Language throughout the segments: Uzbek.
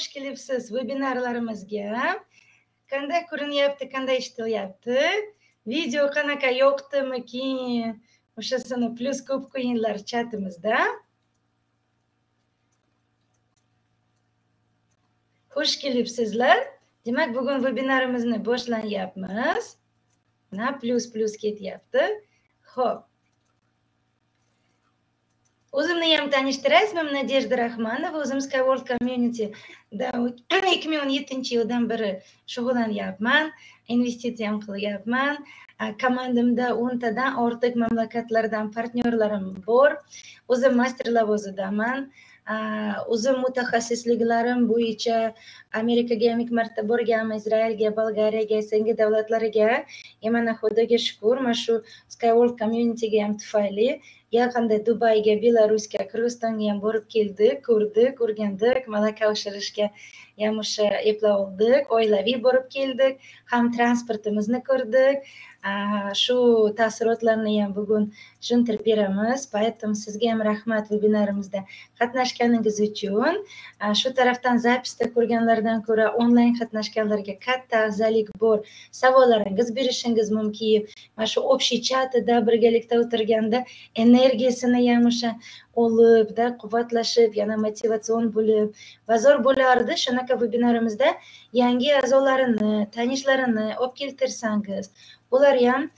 xush kelibsiz vebinarlarimizga. Qanday ko'rinyapti qanday eshitilyapti video qanaqa yoqdimikin o'shasini plyus ko'p qo'yinglar chatimizda. Xush kelibsizlar demak bugun vebinarimizni boshlanyapmiz. Mana plyus plyus ketyapti. Ho'p o'zimni ham tanishtiray ismim nadejda rahmanova? O'zim skyworld community ikki ming o'n yettinchi yildan beri shug'ullanyapman investitsiya ham qilyapman komandamda o'ntadan ortiq mamlakatlardan partnyorlarim bor o'zim master lavozimidaman o'zim mutaxassisliklarim bo'yicha amerikaga ham ikki marta borganman izraelga bolgariyaga sengi davlatlariga и mana xudoga shukur mana shu skyworld communityga ham tufayli yaqinda dubayga belarusga qirg'izistonga ham borib keldik ko'rdik o'rgandik malaka oshirishga ham o'sha eplab oldik oilaviy borib keldik ham transportimizni ko'rdik shu taassurotlarni ham bugun tushuntirib beramiz поэтому sizga ham rahmat vebinarimizda qatnashganingiz uchun shu tarafdan zapisda ko'rganlardan ko'ra onlayn qatnashganlarga katta afzallik bor savollaringiz berishingiz mumkin mana shu общий chatida birgalikda o'tirganda energiyasini ham o'sha olibda quvvatlashib yana motivatsion bo'lib va zo'r bo'lardi shunaqa vebinarimizda yangi a'zolarini tanishlarini olib keltirsangiz ular ham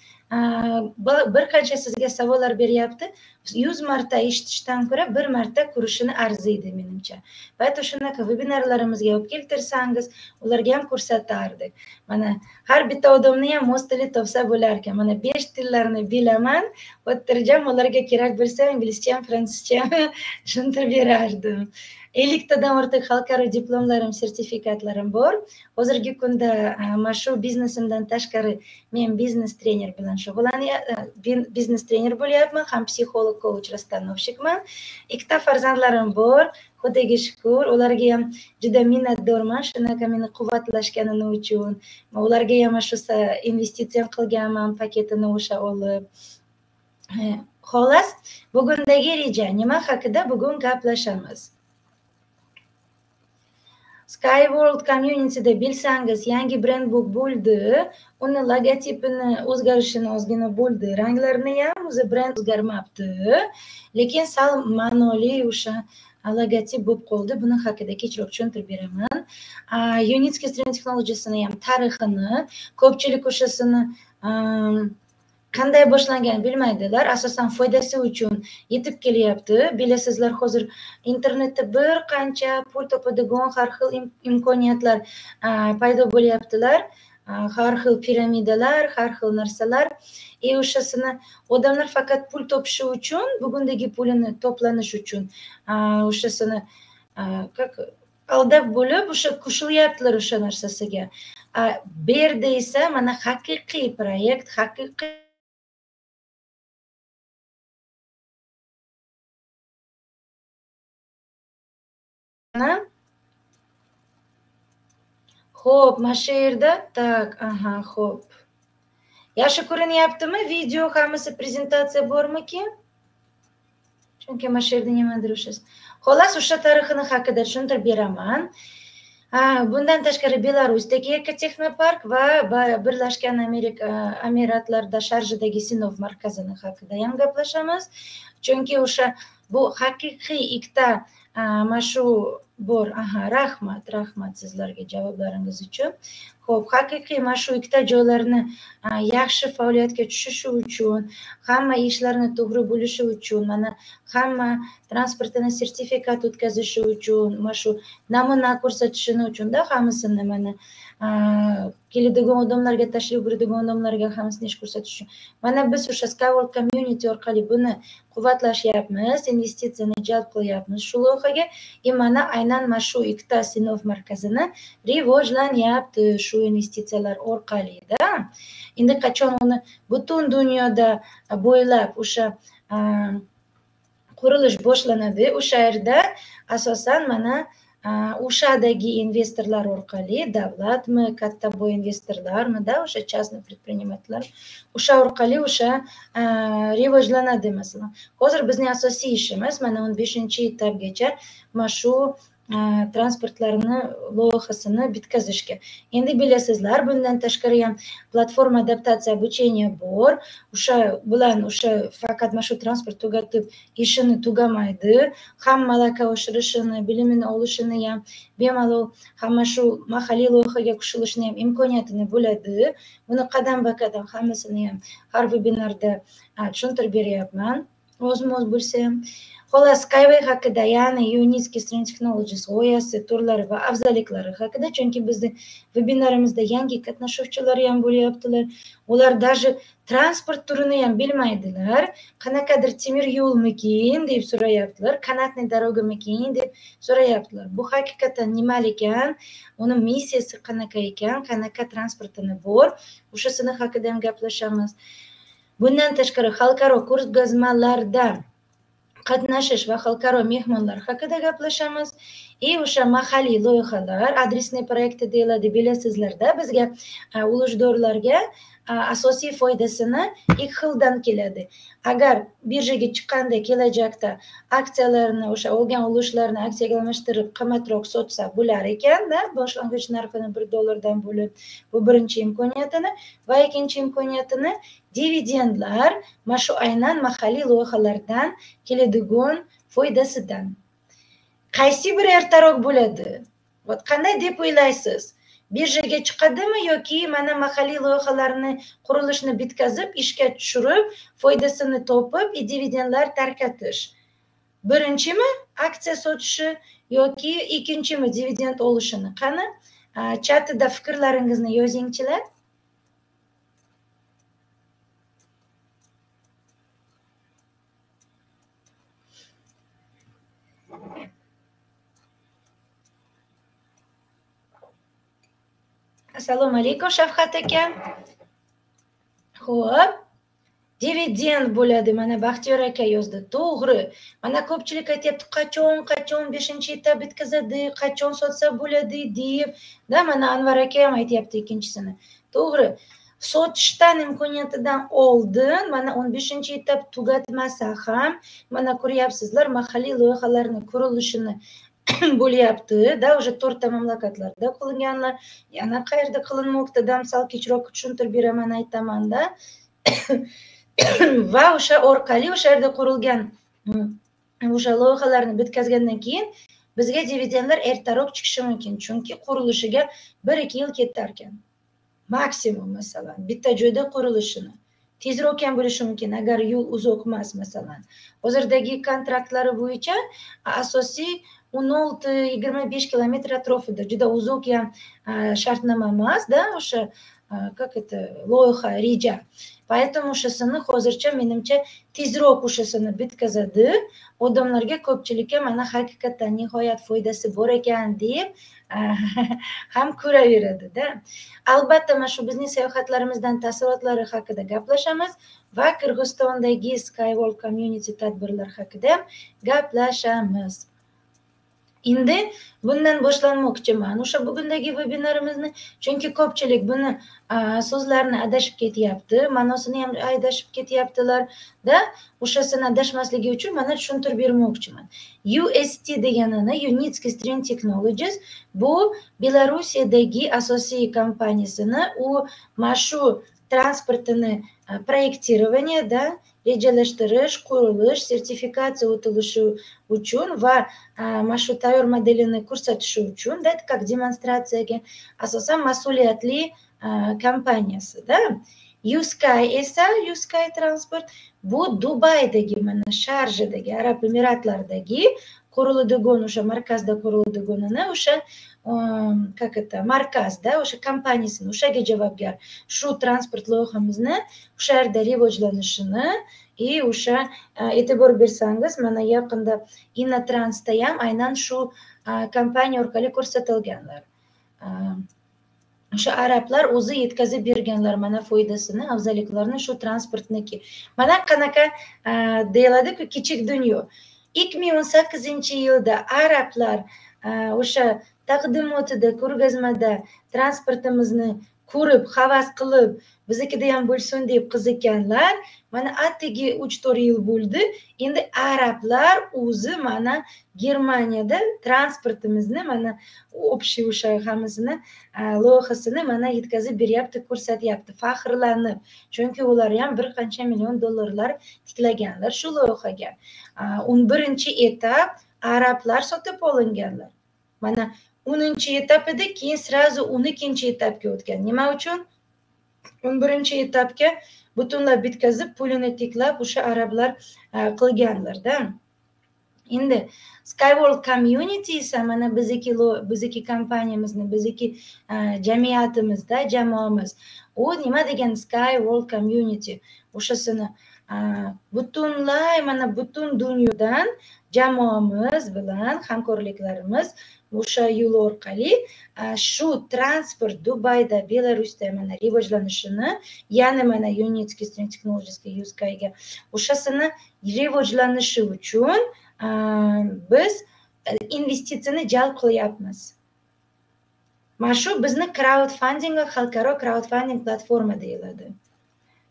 bir qancha sizga savollar beryapti. Yuz marta eshitishdan ko'ra bir marta ko'rishini arziydi menimcha. Поэтому shunaqa vebinarlarimizga olib keltirsangiz ularga ham ko'rsatardik. Mana har bitta odamni ham o'z tili topsa bo'larkan mana besh tillarni bilaman xotirjam ularga kerak bo'lsa inglizcha ham fransuzcha ham tushuntirib berardim. Elliktadan ortiq xalqaro diplomlarim sertifikatlarim bor. Hozirgi kunda e, mana shu biznesimdan tashqari men biznes trener bilan shug'ullanyapman e, e, biznes trener bo'lyapman ham psixolog coach rastanovщикman ikkita farzandlarim bor xudoga shukur. Ularga ham juda minnatdorman shunaqa meni quvvatlashgani uchun. Ularga ham shu investitsiya qilganman paketini o'sha olib. Xolos bugundagi reja nima haqida bugun gaplashamiz. Skyworld communityda bilsangiz yangi brend bo'ldi uni logotipini o'zgarishini ozgina bo'ldi ranglarini ham o'zi brend o'zgarmabdi. Lekin sal ma'noli o'sha logotip bo'lib qoldi. Buni haqida kechroq tushuntirib beraman. Unitskiy stream texnologiyasini ham tarixini ko'pchilik o'shasini qanday boshlanganini bilmaydilar. Asosan foydasi uchun yetib kelyapti. Bilasizlar hozir internetda bir qancha pul topadigan har xil imkoniyatlar paydo bo'lyaptilar. Har xil piramidalar har xil narsalar. И o'shasini odamlar faqat pul topishi uchun bugundagi pulini to'planish uchun o'shasini как aldab bo'lib o'sha qo'shilyaptilar o'sha narsasiga. Bu yerda esa mana haqiqiy proyekt haqiqiy ho'p mana shu yerda так aha ho'p yaxshi ko'rinyaptimi video hammasi prezentatsiya bormikin chunki mana shu yerda nimadir o'sha xolos o'sha tarixini haqida tushuntirib beraman bundan tashqari belarusdagi ekotexnopark va birlashgan amerika amiratlarda sharjadagi sinov markazini haqida ham gaplashamiz chunki o'sha bu haqiqiy ikkita mana shu bor aha rahmat rahmat sizlarga javoblaringiz uchun. Ho'p haqiqiy mana shu ikkita joylarni yaxshi faoliyatga tushishi uchun hamma ishlarni to'g'ri bo'lishi uchun mana hamma transportini sertifikat o'tkazishi uchun mana shu namuna ko'rsatishini uchunda hammasini mana keladigan odamlarga tashrif buyuradigan odamlarga hammasini ish ko'rsatish uchun. Mana biz o'sha skyworld community orqali buni quvvatlashyapmiz investitsiyani jalb qilyapmiz. Shu loyihaga и mana aynan mana shu ikkita sinov markazini rivojlanyapti. Shu investitsiyalar orqalida endi qachon uni butun dunyoda bo'ylab o'sha qurilish boshlanadi? O'sha yerda asosan mana o'shadagi investorlar orqali davlatmi katta boy investorlarmida o'sha частный предпринимательlar o'sha orqali o'sha rivojlanadi masalan. Hozir bizning asosiy ishimiz mana o'n beshinchi etapgacha mana shu transportlarini loyihasini bitkazishga endi bilasizlar bundan tashqari ham platforma adaptatsiya обучение bor o'sha bilan o'sha faqat mana shu transport tugatib ishini tugamaydi ham malaka oshirishini bilimini olishini ham bemalol hamma shu mahalliy loyihaga qo'shilishni ham imkoniyatini bo'ladi buni qadam ba qadam hammasini ham har vebinarda tushuntirib beryapman ozma oz Xolos, Skyway haqida, ya'ni Unitsky String Technologies g'oyasi, turlari va afzalliklari haqida, chunki bizni vebinarimizda yangi qatnashuvchilar ham bo'lyaptilar. Ular даже transport turini ham bilmaydilar. Qanaqadir temir yo'lmikin deb so'rayaptilar, kanatniy darogamikin deb so'rayaptilar. Bu haqiqatan nima ekan? Uni missiyasi qanaqa ekan? Qanaqa transportini bor? O'shasini haqida ham gaplashamiz. Bundan tashqari xalqaro ko'rgazmalarda qatnashish va xalqaro mehmonlar haqida gaplashamiz. И o'sha mahalliy loyihalar адресный проекты deyiladi bilasizlarda bizga ulushdorlarga asosiy foydasini ikki xildan keladi agar birjaga chiqqanda kelajakda aksiyalarni o'sha olgan ulushlarni aksiyaga almashtirib qimmatroq sotsa bo'lar ekanda boshlang'ich narxini bir dollardan bo'lib bu birinchi imkoniyatini va ikkinchi imkoniyatini dividendlar mana shu aynan mahalliy loyihalardan keladigan foydasidan qaysi biri ertaroq bo'ladi? Вот qanday deb o'ylaysiz? Birjaga chiqadimi yoki mana mahalliy loyihalarni qurilishni bitkazib ishga tushirib foydasini topib и dividendlar tarqatish? Birinchimi aksiya sotishi yoki ikkinchimi dividend olishini? Qani chatida fikrlaringizni yozingchilar. Assalomu alaykum shafqat aka ho'p dividend bo'ladi mana baxtiyor aka yozdi to'g'ri mana ko'pchilik aytyapti qachon qachon beshinchi etap bitkazadi qachon sotsa bo'ladi deb da mana anvar aka ham aytyapti ikkinchisini to'g'ri sotishdan imkoniyatidan oldin mana o'n beshinchi etap tugatmasa ham mana ko'ryapsizlar mahalliy loyihalarni qurilishini bo'lyapti да уже to'rtta mamlakatlarda qilinganlar yana qayerda qilinmoqda sal kechroq tushuntirib beraman aytamanda va o'sha orqali o'sha yerda qurilgan o'sha loyihalarni bitkazgandan keyin bizga dividendlar ertaroq chiqishi mumkin chunki qurilishiga bir ikki yil ketarkan maksimum masalan bitta joyda qurilishini tezroq ham bo'lishi mumkin agar yo'l uzoq emas masalan hozirdagi kontraktlari bo'yicha asosiy o'n olti yigirma besh kilometr atrofida juda uzoq ham shartnoma emas emasda o'sha как это loyiha reja поэтому o'shasini hozircha menimcha tezroq o'shasini bitkazadi odamlarga ko'pchilikka mana haqiqatdan nihoyat foydasi bor ekan deb ham ko'raveradida albatta mana shu bizning sayohatlarimizdan taassurotlari haqida gaplashamiz va qirg'izistondagi skywalk community tadbirlar haqida gaplashamiz endi bundan boshlanmoqchiman. O'sha bugundagi vebinarimizni chunki ko'pchilik buni so'zlarini adashib ketyapti ma'nosini ham adashib ketyaptilarda o'shasini adashmasligi uchun mana tushuntirib bermoqchiman. Ust deganini unitsky string technologies bu belarusiyadagi asosiy kompaniyasini u mana shu proyektirованияda rejalashtirish qurilish sertifikatsiya o'tilishi uchun va mana shu tayyor modelini ko'rsatishi uchun да как demonstratsiyaga asosan mas'uliyatli kompaniyasida usky esa usky transport bu dubaydagi mana sharjadagi arab emiratlaridagi quriladigan o'sha markazda quriladiganini o'sha как это markazda o'sha kompaniyasini o'shaga javobgar shu transport loyihamizni o'sha yerda rivojlanishini и o'sha e'tibor bersangiz mana yaqinda innotransda ham aynan shu kompaniya orqali ko'rsatilganlar o'sha arablar o'zi yetkazib berganlar mana foydasini afzalliklarini shu transportniki mana qanaqa deyiladiku kichik dunyo ikki ming o'n sakkizinchi yilda arablar o'sha taqdimotida ko'rgazmada transportimizni ko'rib havas qilib biznikida ham bo'lsin deb qiziqqanlar mana atigi uch to'rt yil bo'ldi. Endi arablar o'zi mana germaniyada transportimizni mana общий o'sha hammasini loyihasini mana yetkazib beryapti ko'rsatyapti faxrlanib. Chunki ular ham bir qancha million dollarlar tiklaganlar shu loyihaga. O'n birinchi etap arablar sotib olinganlar. Mana o'ninchi etap edi keyin сразу o'n ikkinchi etapga o'tgan. Nima uchun? O'n birinchi etapga butunlay bitkazib pulini tiklab o'sha arablar e, qilganlarda endi skyworld community esa mana bizniki bizniki kompaniyamizni bizniki e, jamiyatimizda jamoamiz. U nima degan skyworld community? O'shasini e, butunlay mana butun dunyodan jamoamiz bilan hamkorliklarimiz o'sha yo'l orqali shu transport dubayda belarusda mana rivojlanishini ya'ni mana unitskiy texnologический yuskayga o'shasini rivojlanishi uchun biz investitsiyani jalb qilyapmiz mana shu bizni kraudfanding xalqaro kraudfanding platforma deyiladi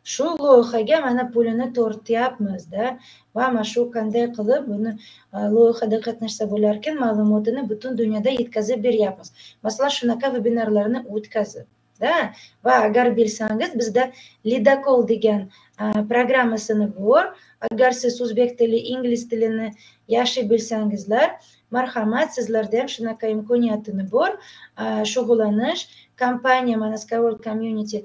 shu loyihaga mana pulini tortyapmizda. Va mana shu qanday qilib buni e, loyihada qatnashsa bo'larkan ma'lumotini butun dunyoda yetkazib beryapmiz. Masalan shunaqa vebinarlarni o'tkazib da va agar bilsangiz bizda lidakol degan e, programmasini bor. Agar siz o'zbek tili ingliz tilini yaxshi bilsangizlar marhamat sizlarda ham shunaqa imkoniyatini bor. E, shug'ullanish kompaniya mana skyward community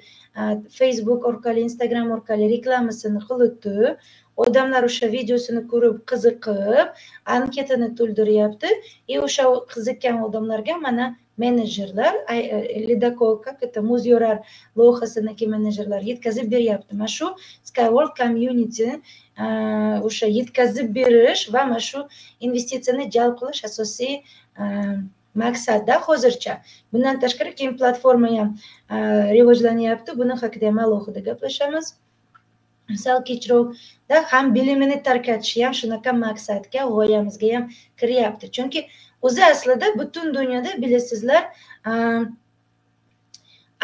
facebook orqali instagram orqali reklamasini qilibdi odamlar o'sha videosini ko'rib qiziqib anketani to'ldiryapti и o'sha qiziqqan odamlarga mana menejerlar ledakol как это muzyorar loyihasiniki menejerlar yetkazib beryapti mana shu skyworld community o'sha yetkazib berish va mana shu investitsiyani jalb qilish asosiy maqsadda hozircha bundan tashqari keyin platforma ham rivojlanyapti. Buni haqida ham alohida gaplashamiz sal kechroqda ham bilimini tarqatish ham shunaqa maqsadga g'oyamizga ham kiryapti. Chunki o'zi aslida butun dunyoda bilasizlar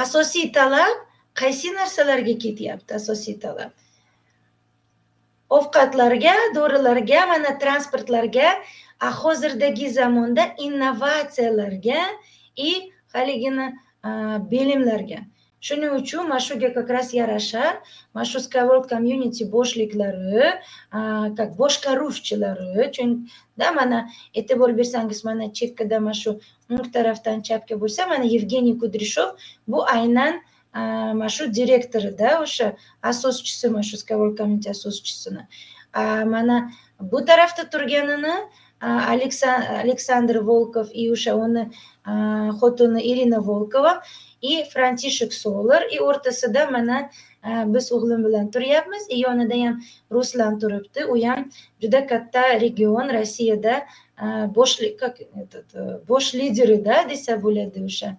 asosiy talab qaysi narsalarga ketyapti asosiy talab? Ovqatlarga dorilarga mana transportlarga hozirdagi zamonda innovatsiyalarga и haligini bilimlarga. Shuning uchun mana shuga как раз yarasha mana shu skyworld community boshliqlari как boshqaruvchilari da mana e'tibor bersangiz mana chekkada mana shu o'ng tarafdan chapga bo'lsa mana yevgeniy kudrishov bu aynan mana shu direktorida o'sha asoschisi mana shu skyworld community asoschisini. Mana bu tarafda turganini Александр Волков и o'sha uni xotini Irina Volkova и František Solar и o'rtasida mana biz o'g'lim bilan turyapmiz и yonida ham Ruslan turibdi u ham juda katta region Rossiyada bosh как этот bosh liderida desa bo'ladi o'sha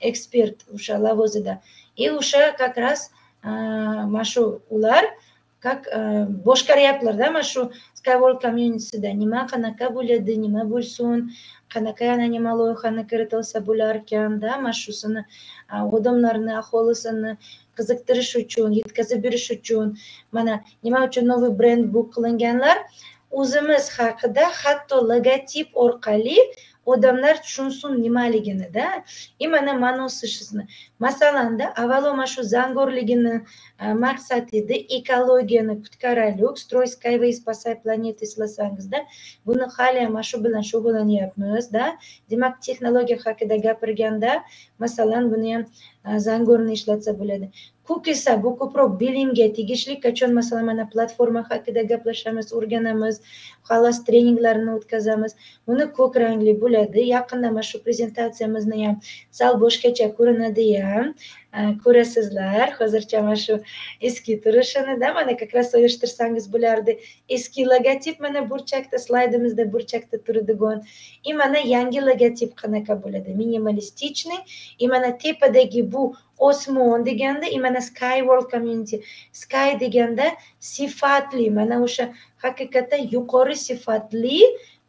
ekspert o'sha lavozida и o'sha как раз shu ular как boshqaryaptilarda mana shu communitysida nima qanaqa bo'ladi nima bo'lsin qanaqa nima loyihani kiritilsa bo'larkanda mana shusini odamlarni aholisini qiziqtirish uchun yetkazib berish uchun mana nima новый brend bu qilinganlar o'zimiz haqida hatto logotip orqali odamlar tushunsin nimaliginida. И mana ma'nosi shuni masalanda avvalo mana shu zangorligini e, maqsadida ekologiyani qutqaraylik строй skyway спасай planet eslasangizda buni hali ham mana shu bilan shug'ullanyapmizda. Demak texnologiya haqida gapirganda masalan buni ham e, zangorni ishlatsa bo'ladi. Ko'k esa bu ko'proq bilimga tegishli qachon masalan mana platforma haqida gaplashamiz o'rganamiz xolos treninglarni o'tkazamiz. Buni ko'k rangli bo'ladi. Yaqinda mana shu prezentatsiyamizni ham sal boshqacha ko'rinadi ham ko'rasizlar hozircha mana shu eski turishinida mana как раз solishtirsangiz bo'lardi eski logotip mana burchakda slaydimizda burchakda turadigan и mana yangi logotip qanaqa bo'ladi minimalistichniy и mana tepadagi bu osmon deganda и mana sky world community. Sky deganda sifatli mana o'sha haqiqatdan yuqori sifatli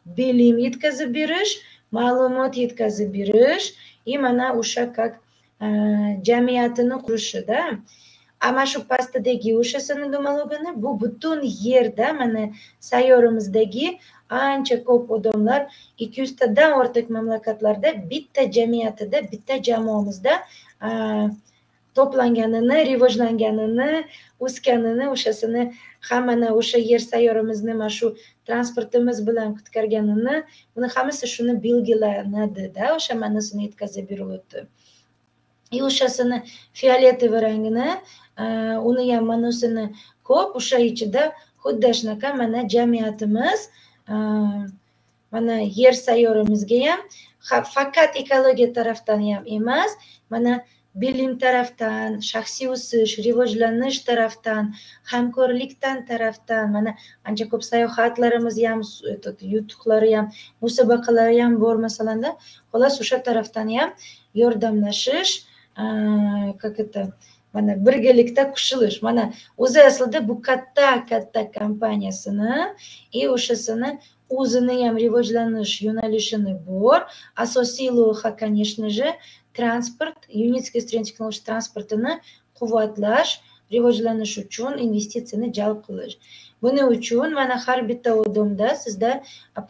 bilim yetkazib berish ma'lumot yetkazib berish и mana o'sha как jamiyatini qurishida ana shu pastidagi o'shasini nimalagini bu butun yerda mana sayyoramizdagi ancha ko'p odamlar ikki yuztadan ortiq mamlakatlarda bitta jamiyatida bitta jamoamizda to'planganini rivojlanganini o'sganini o'shasini hammani o'sha yer sayyoramizni mana shu transportimiz bilan qutqarganini buni hammasi shuni belgilanadida o'sha ma'nosini yetkazib berilyapti и o'shasini fioletoviy rangini uni ham manusini ko'p o'sha ichida xuddi shunaqa mana jamiyatimiz mana yer sayyoramizga ham faqat ekologiya tarafdan ham emas mana bilim tarafdan shaxsiy o'sish rivojlanish tarafdan hamkorlikdan tarafdan mana ancha ko'p sayohatlarimiz ham yutuqlari ham musobaqalari ham bor masalanda xolos o'sha tarafdan ham yordamlashish как это? Mana birgalikda qo'shilish mana o'zi aslida bu katta katta kompaniyasini и o'shasini o'zini ham rivojlanish yo'nalishini bor asosiy loyiha конечно же transport unitskiy texnologiya transportini quvvatlash rivojlanish uchun investitsiyani jalb qilish buning uchun mana har bitta odamda sizda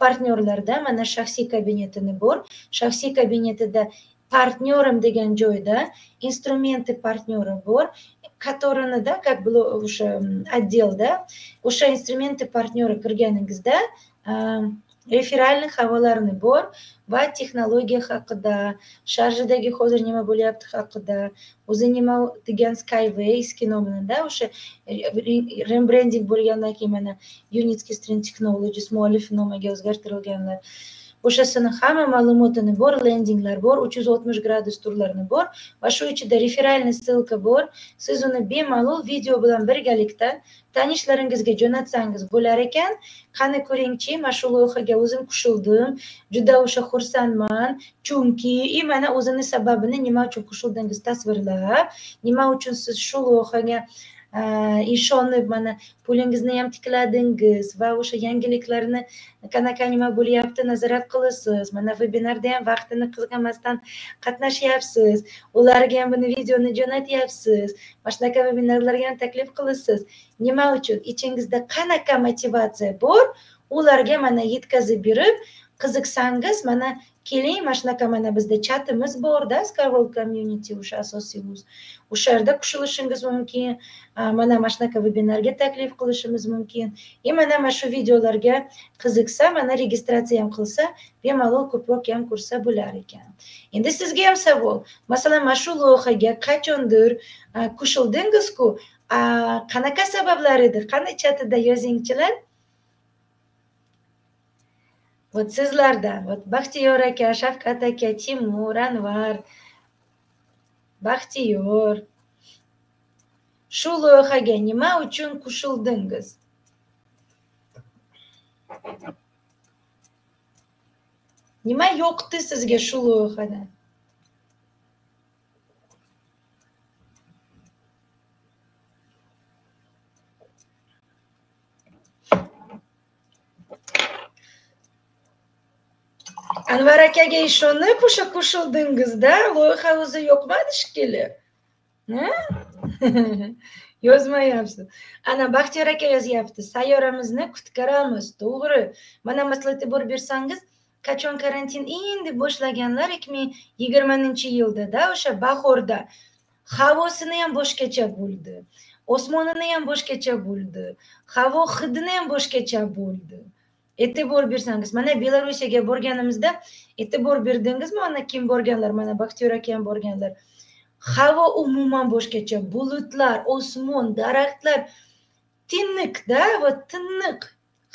partnyorlarda mana shaxsiy kabinetini bor shaxsiy kabinetida партнером degan joyda инструменты партнера bor которыni да как было o'sha отделda o'sha инструменты партнера kirganingizda referalniy havolarni bor va texnologiya haqida sharjadagi hozir nima bo'lyapti haqida o'zi nima degan skyway eski nomida o'sha rembrending bo'lgandan keyin mana unitskiy technologies muallif nomiga o'zgartirilganlar o'shasini hamma ma'lumotini bor lendinglar bor uch yuz oltmish gradus turlarni bor va shu ichida referalniy ссылка bor. Siz uni bemalol video bilan birgalikda tanishlaringizga jo'natsangiz bo'lar ekan. Qani ko'ringchi mana shu loyihaga o'zim qo'shildim juda o'sha xursandman. Chunki и mana o'zini sababini nima uchun qo'shildingiz tasvirlab nima uchun siz shu loyihaga ishonib mana pulingizni ham tikladingiz va o'sha yangiliklarni qanaqa nima bo'lyapti nazorat qilasiz mana vebinarda ham vaqtini qilmasdan qatnashyapsiz ularga ham buni videoni jo'natyapsiz mana shunaqa vebinarlarga ham taklif qilasiz nima uchun ichingizda qanaqa motivatsiya bor ularga mana yetkazib berib qiziqsangiz mana keling mana shunaqa mana bizda chatimiz borda skywol community o'sha asosiy uz o'sha yerda qo'shilishingiz mumkin mana mana shunaqa vebinarga taklif qilishimiz mumkin и mana mana shu videolarga qiziqsa mana registratsiya ham qilsa bemalol ko'proq ham ko'rsa bo'lar ekan endi sizga ham savol masalan mana shu loyihaga qachondir qo'shildingizku qanaqa sabablar edi qani chatida yozingchilar вот sizlardan вот baxtiyor aka shafqat aka timur anvar baxtiyor shu loyihaga nima uchun qo'shildingiz nima yoqdi sizga shu loyihadan anvar akaga ishonib o'sha qo'shildingizda loyiha o'zi yoqmadi shekilli. Yozmayapsiz. Ana baxtiyor aka yozyapti sayyoramizni qutqaramiz to'g'ri. Mana masalan e'tibor bersangiz qachon karantin endi boshlaganlar ikki ming yigirmanchi yildada o'sha bahorda havosini ham boshqacha bo'ldi osmonini ham boshqacha bo'ldi havo hidini ham boshqacha bo'ldi. E'tibor bersangiz mana belorussiyaga borganimizda e'tibor berdingizmi? Mana kim borganlar? Mana baxtiyor akam borganlar. Havo umuman boshqacha. Bulutlar osmon daraxtlar tiniqda va tiniq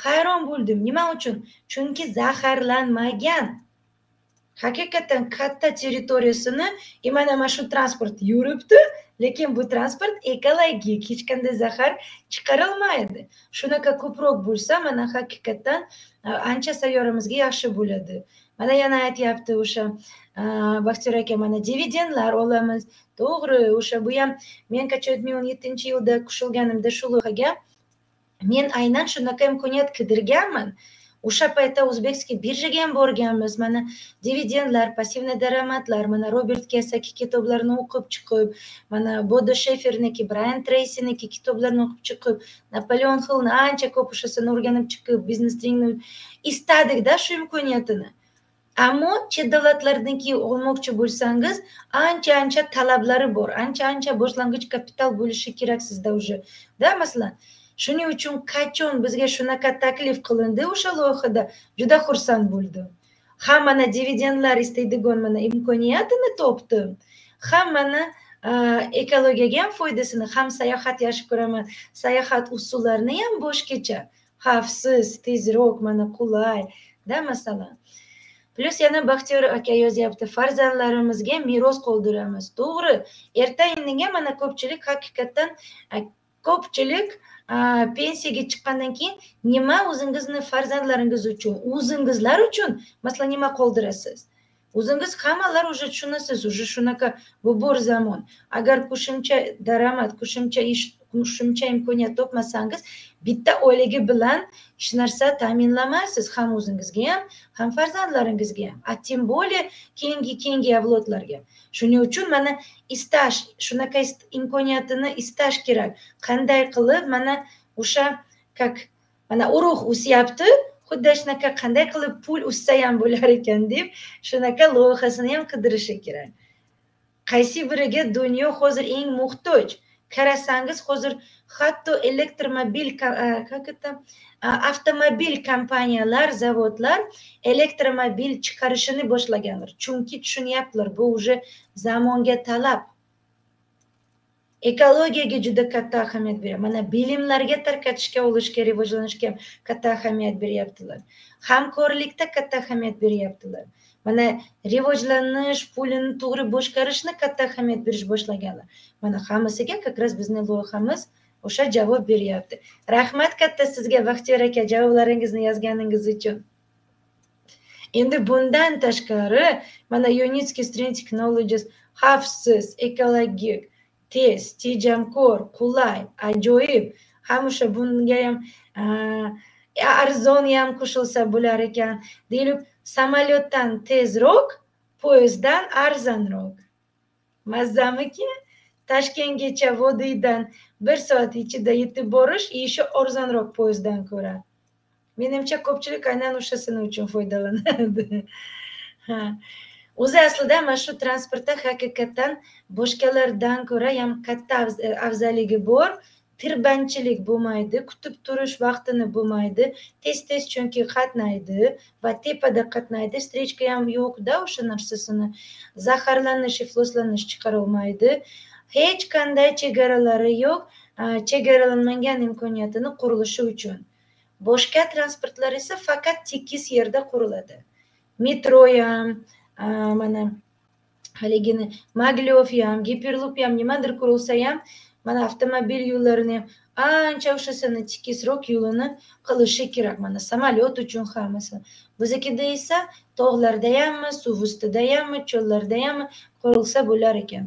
hayron bo'ldim. Nima uchun? Chunki zaharlanmagan. Haqiqatdan katta territoriyasini и e, mana mana shu transport yuribdi. Lekin bu transport ekologik hech qanday zahar chiqarilmaydi shunaqa ko'proq bo'lsa mana haqiqatdan e, ancha sayyoramizga yaxshi bo'ladi. Mana yana aytyapti o'sha e, baxtiyor aka mana dividendlar olamiz. To'g'ri o'sha bu ham men qachon ikki ming o'n yettinchi yilda qo'shilganimda shu loyihaga men aynan shunaqa imkoniyat qidirganman. O'sha paytda o'zbekskiy birjaga ham borganmiz mana dividendlar passivniy daromadlar mana robert kiyosaki kitoblarini o'qib chiqib mana bodo sheferniki brayan treysiniki kitoblarini o'qib chiqib napoleon hillni ancha ko'p o'shasini o'rganib chiqib biznes treningni istadikda shu imkoniyatini ammo chet davlatlarniki olmoqchi bo'lsangiz ancha ancha talablari bor ancha ancha boshlang'ich kapital bo'lishi kerak sizda уже. Да masalan shuning uchun qachon bizga shunaqa taklif qilindi o'sha loyihada juda xursand bo'ldim ham mana dividendlar istaydigan mana imkoniyatini topdim ham mana ekologiyaga ham foydasini ham sayohat yaxshi ko'raman sayohat usullarini ham boshqacha xavfsiz tezroq mana qulay da masalan plyus yana baxtiyor aka yozyapti farzandlarimizga meros qoldiramiz to'g'ri erta indinga mana ko'pchilik haqiqatdan ko'pchilik pensiyaga chiqqandan keyin nima o'zingizni farzandlaringiz uchun o'zingizlar uchun masalan nima qoldirasiz o'zingiz hammalar уже tushunasiz уже shunaqa выбор zamon agar qo'shimcha daromad qo'shimcha ish qo'shimcha imkoniyat topmasangiz bitta oilaga bilan hech narsa ta'minlamaysiz ham o'zingizga ham ham farzandlaringizga ham a тем более keyingi keyingi avlodlarga shuning uchun mana istash shunaqa imkoniyatini istash kerak. Qanday qilib mana o'sha как mana urug' o'syapti xuddi shunaqa qanday qilib pul o'ssa ham bo'lar ekan deb shunaqa loyihasini ham qidirishi kerak. Qaysi biriga dunyo hozir eng muhtoj? Qarasangiz hozir hatto elektromobil как это avtomobil kompaniyalar zavodlar elektromobil chiqarishini boshlaganlar chunki tushunyaptilar bu уже zamonga talab ekologiyaga juda katta ahamiyat beradi mana bilimlarga tarqatishga olishga rivojlanishga katta ahamiyat beryaptilar hamkorlikda katta ahamiyat beryaptilar mana rivojlanish pulini to'g'ri boshqarishni katta ahamiyat berish boshlaganlar mana hammasiga как раз bizni loyihamiz o'sha javob beryapti. Rahmat katta sizga baxtiyor aka javoblaringizni yozganingiz uchun. Endi bundan tashqari mana unitskiy stream technologies xavfsiz ekologik tez tejamkor qulay ajoyib ham o'sha bunga ham arzon ham qo'shilsa bo'lar ekan deylik samolyotdan tezroq poyezddan arzonroq. Mazzamiki toshkentgacha vodiydan bir soat ichida yetib borish еще arzonroq poyezddan ko'ra menimcha ko'pchilik aynan o'shasini uchun foydalanadi o'zi aslida mana shu transportda haqiqatdan boshqalardan ko'ra ham katta afzalligi e, bor tirbandchilik bo'lmaydi kutib turish vaqtini bo'lmaydi tez tez chunki qatnaydi va tepada qatnaydi strechka ham yo'qda o'sha narsasini zaharlanish ifloslanish chiqarolmaydi. Hech qanday chegaralari yo'q e, chegaralanmagan imkoniyatini qurilishi uchun. Boshqa transportlar esa faqat tekis yerda quriladi. Metro ham e, mana haligini maglev ham giperlup ham nimadir qurilsa ham mana avtomobil yo'llarini ham ancha o'shasini tekisroq yo'lini qilishi kerak. Mana samolyot uchun ham masalan biznikida esa tog'larda hammi suv ustida hammi cho'llarda hammi qurilsa bo'lar ekan.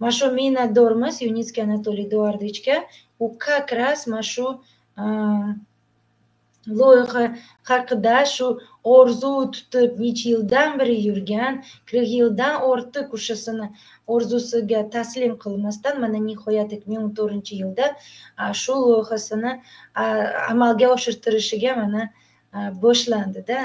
Машу shu minnatdormiz yunickiy anatoliy eduardovichga u как раз mana shu loyiha haqida shu orzu tutib necha yildan beri yurgan qirq yildan ortiq o'shasini orzusiga taslim qilmasdan mana nihoyat ikki ming o'n to'rtinchi yilda shu loyihasini amalga oshirtirishiga mana boshlandida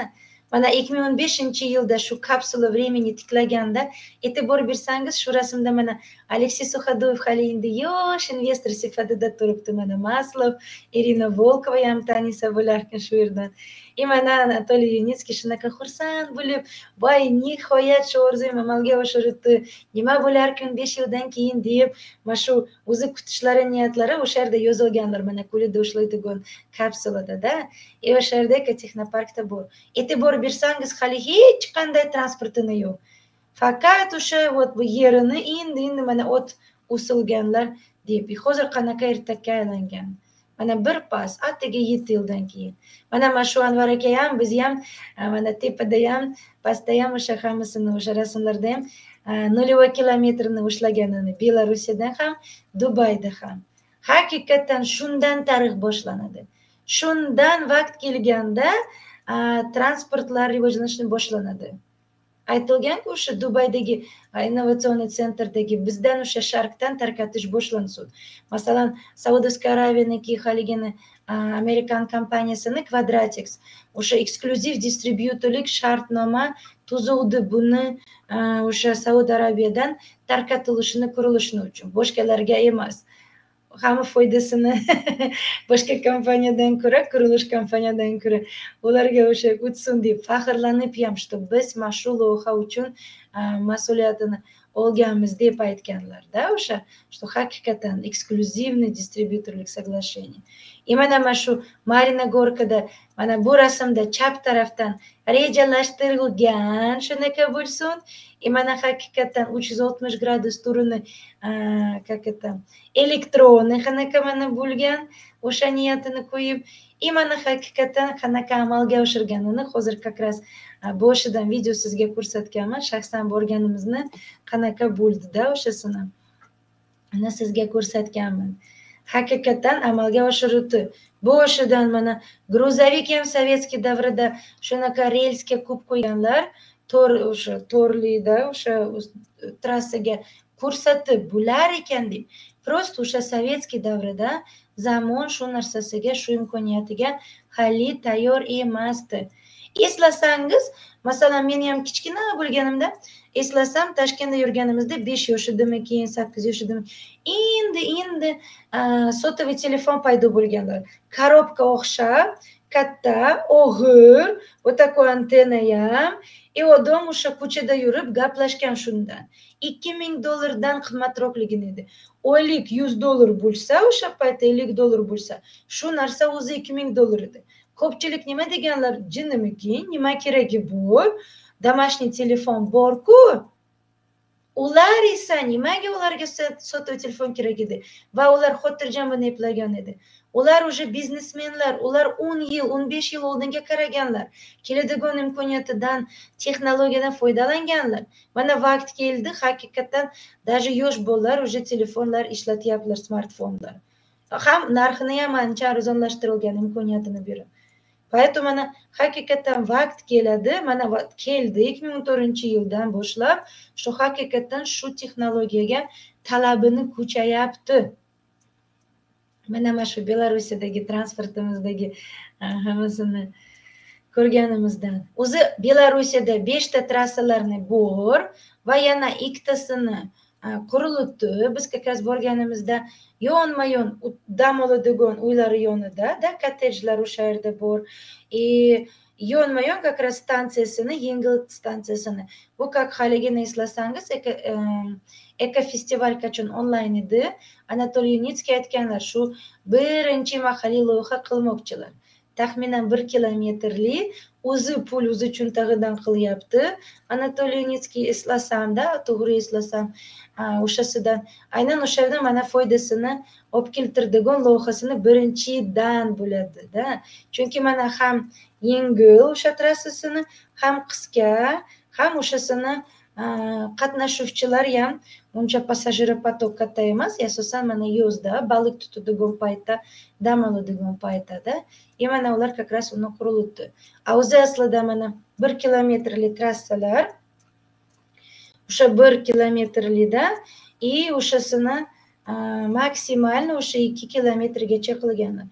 mana ikki ming o'n beshinchi yilda shu kapsula времени tiklaganda e'tibor bersangiz shu rasmda mana aleksey suxadoyev hali endi yosh investor sifatida turibdi. Mana maslov irina volkova ham tanisa bo'larkan shu yerdan. И mana anatoliy yunickiy shunaqa xursand bo'lib voy nihoyat shu orzuyim amalga oshiribdi nima bo'larkan besh yildan keyin deb mana shu o'zi kutishlari niyatlari o'sha yerda yozilganlar mana qo'lida ushlaydigan kapsuladada и o'sha yerda ekotexnoparkda bor e'tibor bersangiz hali hech qanday transportini yo'q faqat o'sha вот bu yerini endi endi mana o't o'silganlar deb hozir qanaqa ertakka aylangan mana bir pas atigi yetti yildan keyin. Mana mana shu anvar aka ham biz ham e, mana tepada ham pastda ham o'sha hammasini o'sha rasmlarda ham e, нулевой kilometrni ushlaganini belorussiyada ham dubayda ham. Haqiqatdan shundan tarix boshlanadi. Shundan vaqt kelganda e, transportlar rivojlanishni boshlanadi. Aytilganku o'sha dubaydagi innovatsionniy tsentrdagi bizdan o'sha sharqdan tarqatish boshlansin masalan saudovskiy arabiyaniki haligini amerikan kompaniyasini quadratix o'sha eksklyuziv distribyutorlik shartnoma tuzuvdi buni o'sha saudiya arabiyadan tarqatilishini qurilishini uchun boshqalarga emas hamma foydasini boshqa kompaniyadan ko'ra qurilish kompaniyadan ko'ra ularga o'sha o'tsin deb faxrlanib ham что biz mana shu loyiha uchun e, mas'uliyatini olganmiz deb aytganlarda o'sha что haqiqatdan eksklyuzivniy distribyutorlik соглашение и mana mana shu marina gorkada mana bu rasmda chap tarafdan rejalashtirilgan shunaqa bo'lsin и mana haqiqatdan uch yuz oltmish gradus turini как это elektronniy qanaqa mana bo'lgan o'sha niyatini qo'yib и mana haqiqatdan qanaqa amalga oshirganini hozir как раз boshidan video sizga ko'rsatganman shaxsan borganimizni qanaqa bo'ldida o'shasini uni sizga ko'rsatganman haqiqatdan amalga oshiruvdi boshidan mana gruzovik ham sovetskiy davrida shunaqa relsga ko'p qo'yganlar to'r o'sha to'rlida o'sha trassaga ko'rsatib bo'lar ekan deb просто o'sha sovetskiy davrida zamon shu narsasiga shu imkoniyatiga hali tayyor emasdi. Eslasangiz masalan men ham kichkina bo'lganimda eslasam toshkentda yurganimizda besh yoshidami keyin sakkiz yoshidami endi endi sotoviy telefon paydo bo'lganlar. Korobka o'xshab katta o'g'il вот такой antennayam и odam o'sha ko'chada yurib gaplashgan shundan ikki ming dollardan qimmatroqligini edi oylik yuz dollar bo'lsa o'sha paytda ellik dollar bo'lsa shu narsa o'zi ikki ming dollar edi ko'pchilik nima deganlar jinnimikin nima keragi bu домашний telefon borku ular esa nimaga ularga sotuv telefon kerak edi va ular xotirjam buni eplagan edi ular уже biznesmenlar ular o'n yil o'n besh yil oldinga qaraganlar keladigan imkoniyatidan texnologiyadan foydalanganlar mana vaqt keldi haqiqatdan даже yosh bolalar уже telefonlar ishlatyaptilar smartfonlar ham narxini ham ancha arzonlashtirilgan imkoniyatini berib поэтому mana haqiqatdan vaqt keladi mana keldi ikki ming o'n to'rtinchi yildan boshlab shu haqiqatdan shu texnologiyaga talabini kuchayapti mana mana shu belarusiyadagi transportimizdagi hammasini ko'rganimizdan o'zi belarusiyada beshta trassalarni bor va yana ikkitasini qurilibdi biz как раз borganimizda yonma yon dam oladigan uylar yonida da kottejlar o'sha yerda bor и yonma yon как раз stansiyasini yengil stansiyasini bu как haligini eslasangiz ekofestival qachon onlayn edi anatoliy yuницкий aytganlar shu birinchi mahalliy loyiha qilmoqchilar taxminan bir kilometrli o'zi pul o'zi cho'ntag'idan qilyapti anatoliy eslasam, eslasamda to'g'ri eslasam o'shasidan aynan o'sha yerda mana foydasini olib keltirdigan loyihasini birinchidan bo'ladida chunki mana ham yengil o'sha trassasini ham qisqa ham o'shasini qatnashuvchilar ham uncha passajiropotок katta emas asosan mana yozda baliq tutadigan paytda dam oladigan paytda и mana ular как раз uni qurilibdi a o'zi aslida mana bir kilometrli trassalar o'sha bir kilometrlida и o'shasini maksimalni o'sha ikki kilometrgacha qilganlar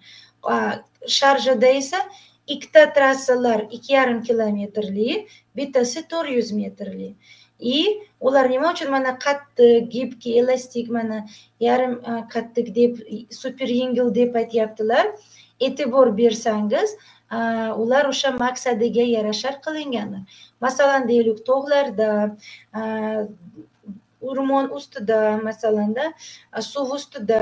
sharjada esa ikkita trassalar ikki yarim kilometrli bittasi to'rt yuz metrli и ular nima uchun mana qattiq gibkий elastik mana yarim qattiq deb super yengil deb aytyaptilar e'tibor bersangiz ular o'sha maqsadiga yarashar qilinganlar masalan deylik tog'larda o'rmon ustida masalanda e, suv ustida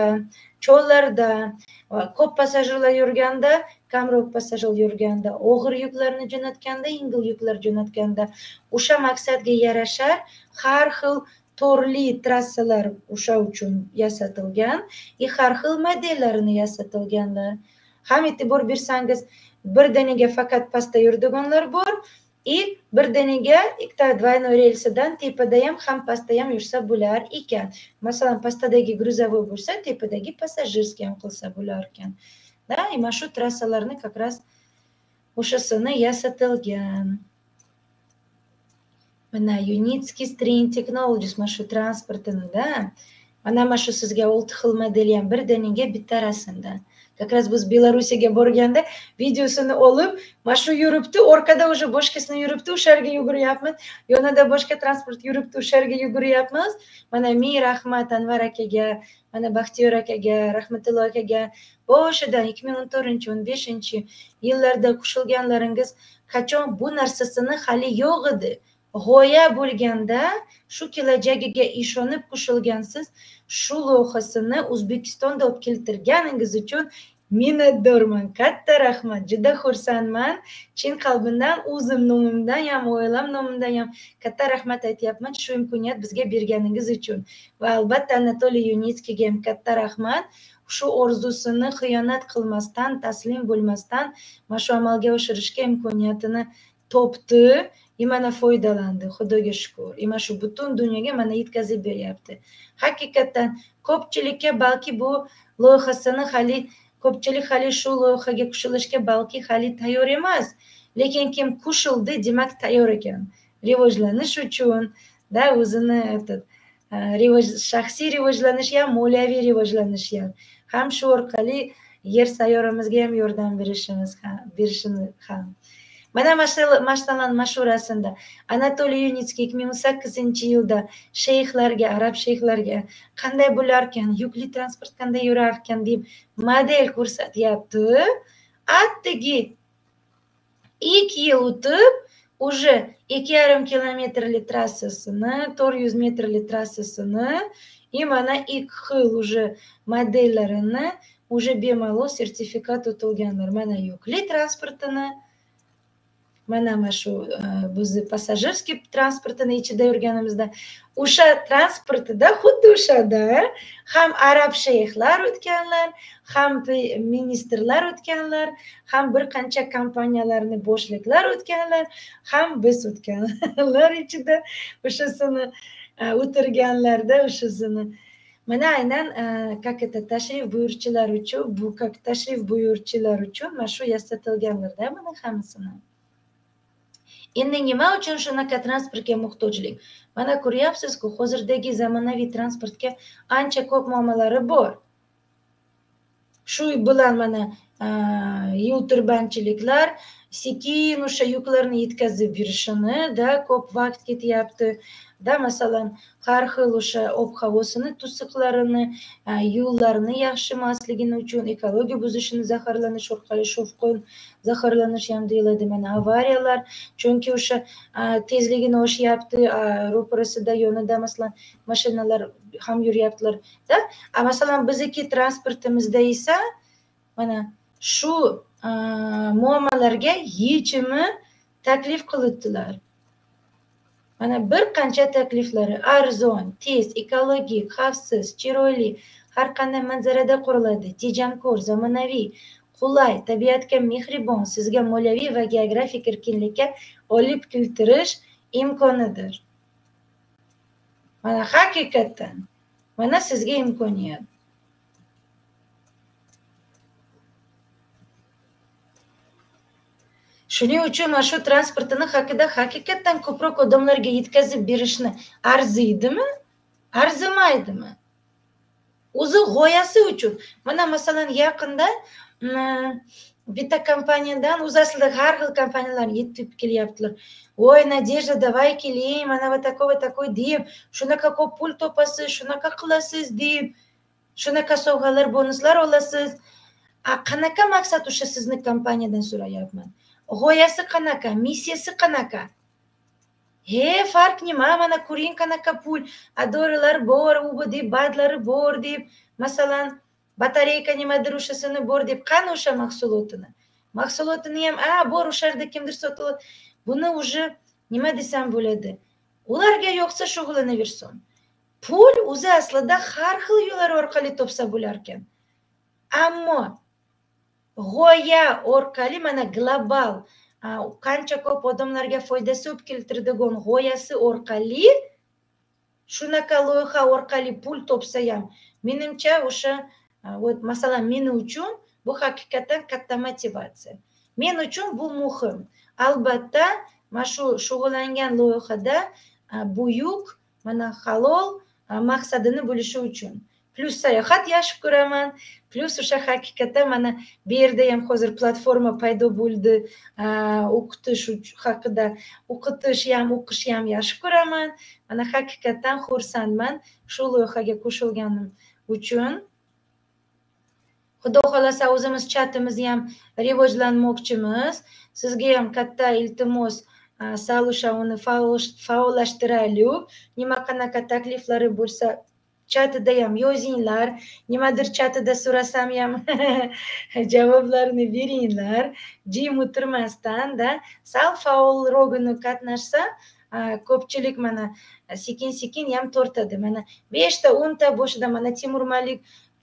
chollarda e, ko'p passajirlar yurganda kamroq passajir yurganda og'ir yuklarni jo'natganda yengil yuklar jo'natganda. O'sha maqsadga yarasha har xil turli trassalar o'sha uchun yasatilgan и har xil modellarini yasatilganlar ham e'tibor bersangiz birdaniga faqat pastda yuradiganlar bor и birdaniga ikkita двойной relsidan tepada ham ham pastda ham yursa bo'lar ekan masalan pastdagi грузовой bo'lsa tepadagi passajirskiy ham qilsa bo'lar ekan да и mana shu trassalarni как раз o'shasini yasatilgan mana unitskiy string technologies mana shu transportinida mana mana shu sizga olti xil model ham birdaniga bitta rasmda как раз biz belorussiyaga borganda videosini olib mana shu yuribdi orqada уже boshqasini yuribdi o'sha yerga yuguryapmiz yonida boshqa transport yuribdi o'sha yerga yuguryapmiz mana ming rahmat anvar akaga mana baxtiyor akaga rahmatullo akaga boshidan ikki ming o'n to'rtinchi o'n beshinchi yillarda qo'shilganlaringiz qachon bu narsasini hali yo'q edi? G'oya bo'lganda shu kelajagiga ishonib qo'shilgansiz. Shu loyihasini o'zbekistonda olib keltirganingiz uchun minnatdorman katta rahmat juda xursandman. Chin qalbimdan o'zim nomimdan ham oilam nomidan ham katta rahmat aytyapman shu imkoniyat bizga berganingiz uchun. Va albatta anatoliy yunitskiyga ham katta rahmat. Shu orzusini xiyonat qilmasdan taslim bo'lmasdan mana shu amalga oshirishga imkoniyatini topdi. Mana foydalandi xudoga shukur и mana shu butun dunyoga mana yetkazib beryapti haqiqatdan ko'pchilikka balki bu loyihasini hali ko'pchilik hali shu loyihaga qo'shilishga balki hali tayyor emas lekin kim qo'shildi demak tayyor ekan rivojlanish uchun da o'zini rivoj shaxsiy rivojlanish ham moliyaviy rivojlanish ham ham shu orqali yer sayyoramizga ham yordam berishimiz ham berishini ham mana mashtalan mashurasida anatoliy yunickiy ikki ming o'n sakkizinchi yilda sheyxlarga arab sheyxlarga qanday bo'larkan yukli transport qanday yurarkan deb model ko'rsatyapti. Atigi ikki yil o'tib уже ikki yarim kilometrli trassasini to'rt yuz metrli trassasini и mana ikki xil уже modellarini уже bemalol sertifikat o'tilganlar. Mana yukli transportini mana mana shu bizni passajirskiy transportini ichida yurganimizda o'sha transportida xuddi o'shada ham arab shayxlar o'tganlar ham ministrlar o'tganlar ham bir qancha kompaniyalarni boshliqlar o'tganlar ham biz o'tganlar ichida o'shasini o'tirganlarda o'shasini mana aynan как это tashrif buyuruvchilar uchun bu как tashrif buyuruvchilar uchun mana shu yasatilganlarda mana hammasini endi nima uchun shunaqa transportga muhtojlik mana ko'ryapsizku hozirdagi zamonaviy transportga ancha ko'p muammolari bor shu bilan mana yo'l tirbandchiliklar sekin o'sha yuklarni yetkazib berishini да ko'p vaqt ketyapti da masalan har xil o'sha ob havosini to'siqlarini yo'llarni yaxshi emasligini uchun ekologiya buzishini zaharlanish orqali shovqin zaharlanish ham deyiladi mana avariyalar chunki o'sha tezligini oshyapti ro'parasida yonida masalan mashinalar ham yuryaptilarda masalan bizniki transportimizda esa mana shu muammolarga yechimi taklif qilibdilar mana bir qancha takliflari arzon tez ekologik xavfsiz chiroyli har qanday manzarada quriladi. Tejamkor zamonaviy qulay tabiatga mehribon sizga moliyaviy va geografik erkinlikka olib keltirish imkonidir. Mana haqiqatdan mana sizga imkoniyat. Shuning uchun mana shu transportini haqida haqiqatdan ko'proq odamlarga yetkazib berishni arziydimi? Arzimaydimi? O'zi g'oyasi uchun. Mana masalan yaqinda mm, bitta kompaniyadan o'zi aslida har xil kompaniyalar yetib kelyaptilar. Voy надежда давай keling mana va такой va такой deb shunaqa ko'p pul topasiz shunaqa qilasiz deb shunaqa sovg'alar bonuslar olasiz. Qanaqa maqsad o'sha sizni kompaniyadan so'rayapman? G'oyasi qanaqa missiyasi qanaqa he farq nima mana ko'ring qanaqa pul adorilar bor u deb badlari bor deb masalan batareyka nimadir o'shasini bor deb qani o'sha mahsulotini mahsulotini ham a bor o'sha yerda kimdir sotiladi buni уже nima desam bo'ladi ularga yoqsa shug'ullanaversin pul o'zi aslida har xil yo'llar orqali topsa bo'larkan ammo g'oya orqali mana global qancha ko'p odamlarga foydasi olib keltiradigan g'oyasi orqali shunaqa loyiha orqali pul topsa ham menimcha o'sha вот masalan meni uchun bu haqiqatdan katta motivatsiya. Men uchun bu muhim. Albatta mana shu shug'ullangan loyihada buyuk mana halol maqsadini bo'lishi uchun. Plyus sayohat yaxshi ko'raman plyus o'sha haqiqatdan mana bu yerda ham hozir platforma paydo bo'ldi o'qitish haqida o'qitish ham o'qish ham yaxshi ko'raman mana haqiqatdan xursandman shu loyihaga qo'shilganim uchun xudo xohlasa o'zimiz chatimizni ham rivojlanmoqchimiz sizga ham katta iltimos sal o'sha uni faollashtiraylik nima qanaqa takliflari bo'lsa chatida ham yozinglar nimadir chatida so'rasam ham javoblarni beringlar. Jim o'tirmasdanda sal faolrog'ini qatnashsa ko'pchilik mana sekin sekin ham tortadi. Mana beshta o'nta boshida mana timur malik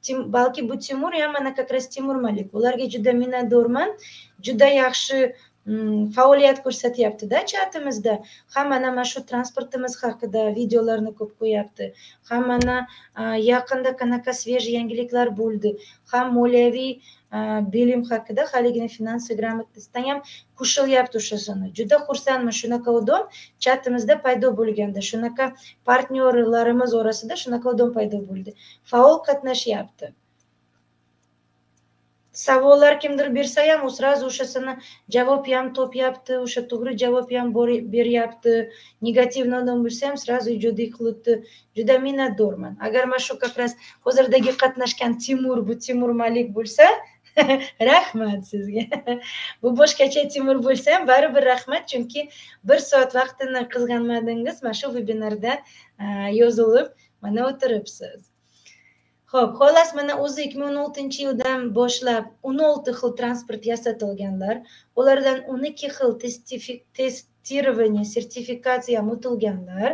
balki bu timur ham mana как раз timur malik. Ularga juda minnatdorman. Juda yaxshi faoliyat ko'rsatyaptida chatimizda hammani mana shu transportimiz haqida videolarni ko'p qo'yapti hammani yaqinda qanaqa свежий yangiliklar bo'ldi ham moliyaviy bilim haqida haligina finansiy грамотностьdan ham qo'shilyapti o'shasini juda xursandman shunaqa odam chatimizda paydo bo'lganda shunaqa partnyorlarimiz orasida shunaqa odam paydo bo'ldi faol qatnashyapti savollar kimdir bersa ham u сразу o'shasini javob ham topyapti o'sha to'g'ri javob ham beryapti negativni odam bo'lsa ham сразу ijodiy qilibdi. Juda minnatdorman. Agar mana shu как раз hozirdagi qatnashgan timur bu timur malik bo'lsa rahmat sizga. Bu boshqacha timur bo'lsa ham baribir rahmat chunki bir soat vaqtini qizg'anmadingiz. Mana shu vebinarda yozilib mana o'tiribsiz. Ho'p xullas mana o'zi ikki ming o'n oltinchi yildan boshlab o'n olti xil transport yasatilganlar ulardan o'n ikki xil тестирование sertifikatsiya o'tilganlar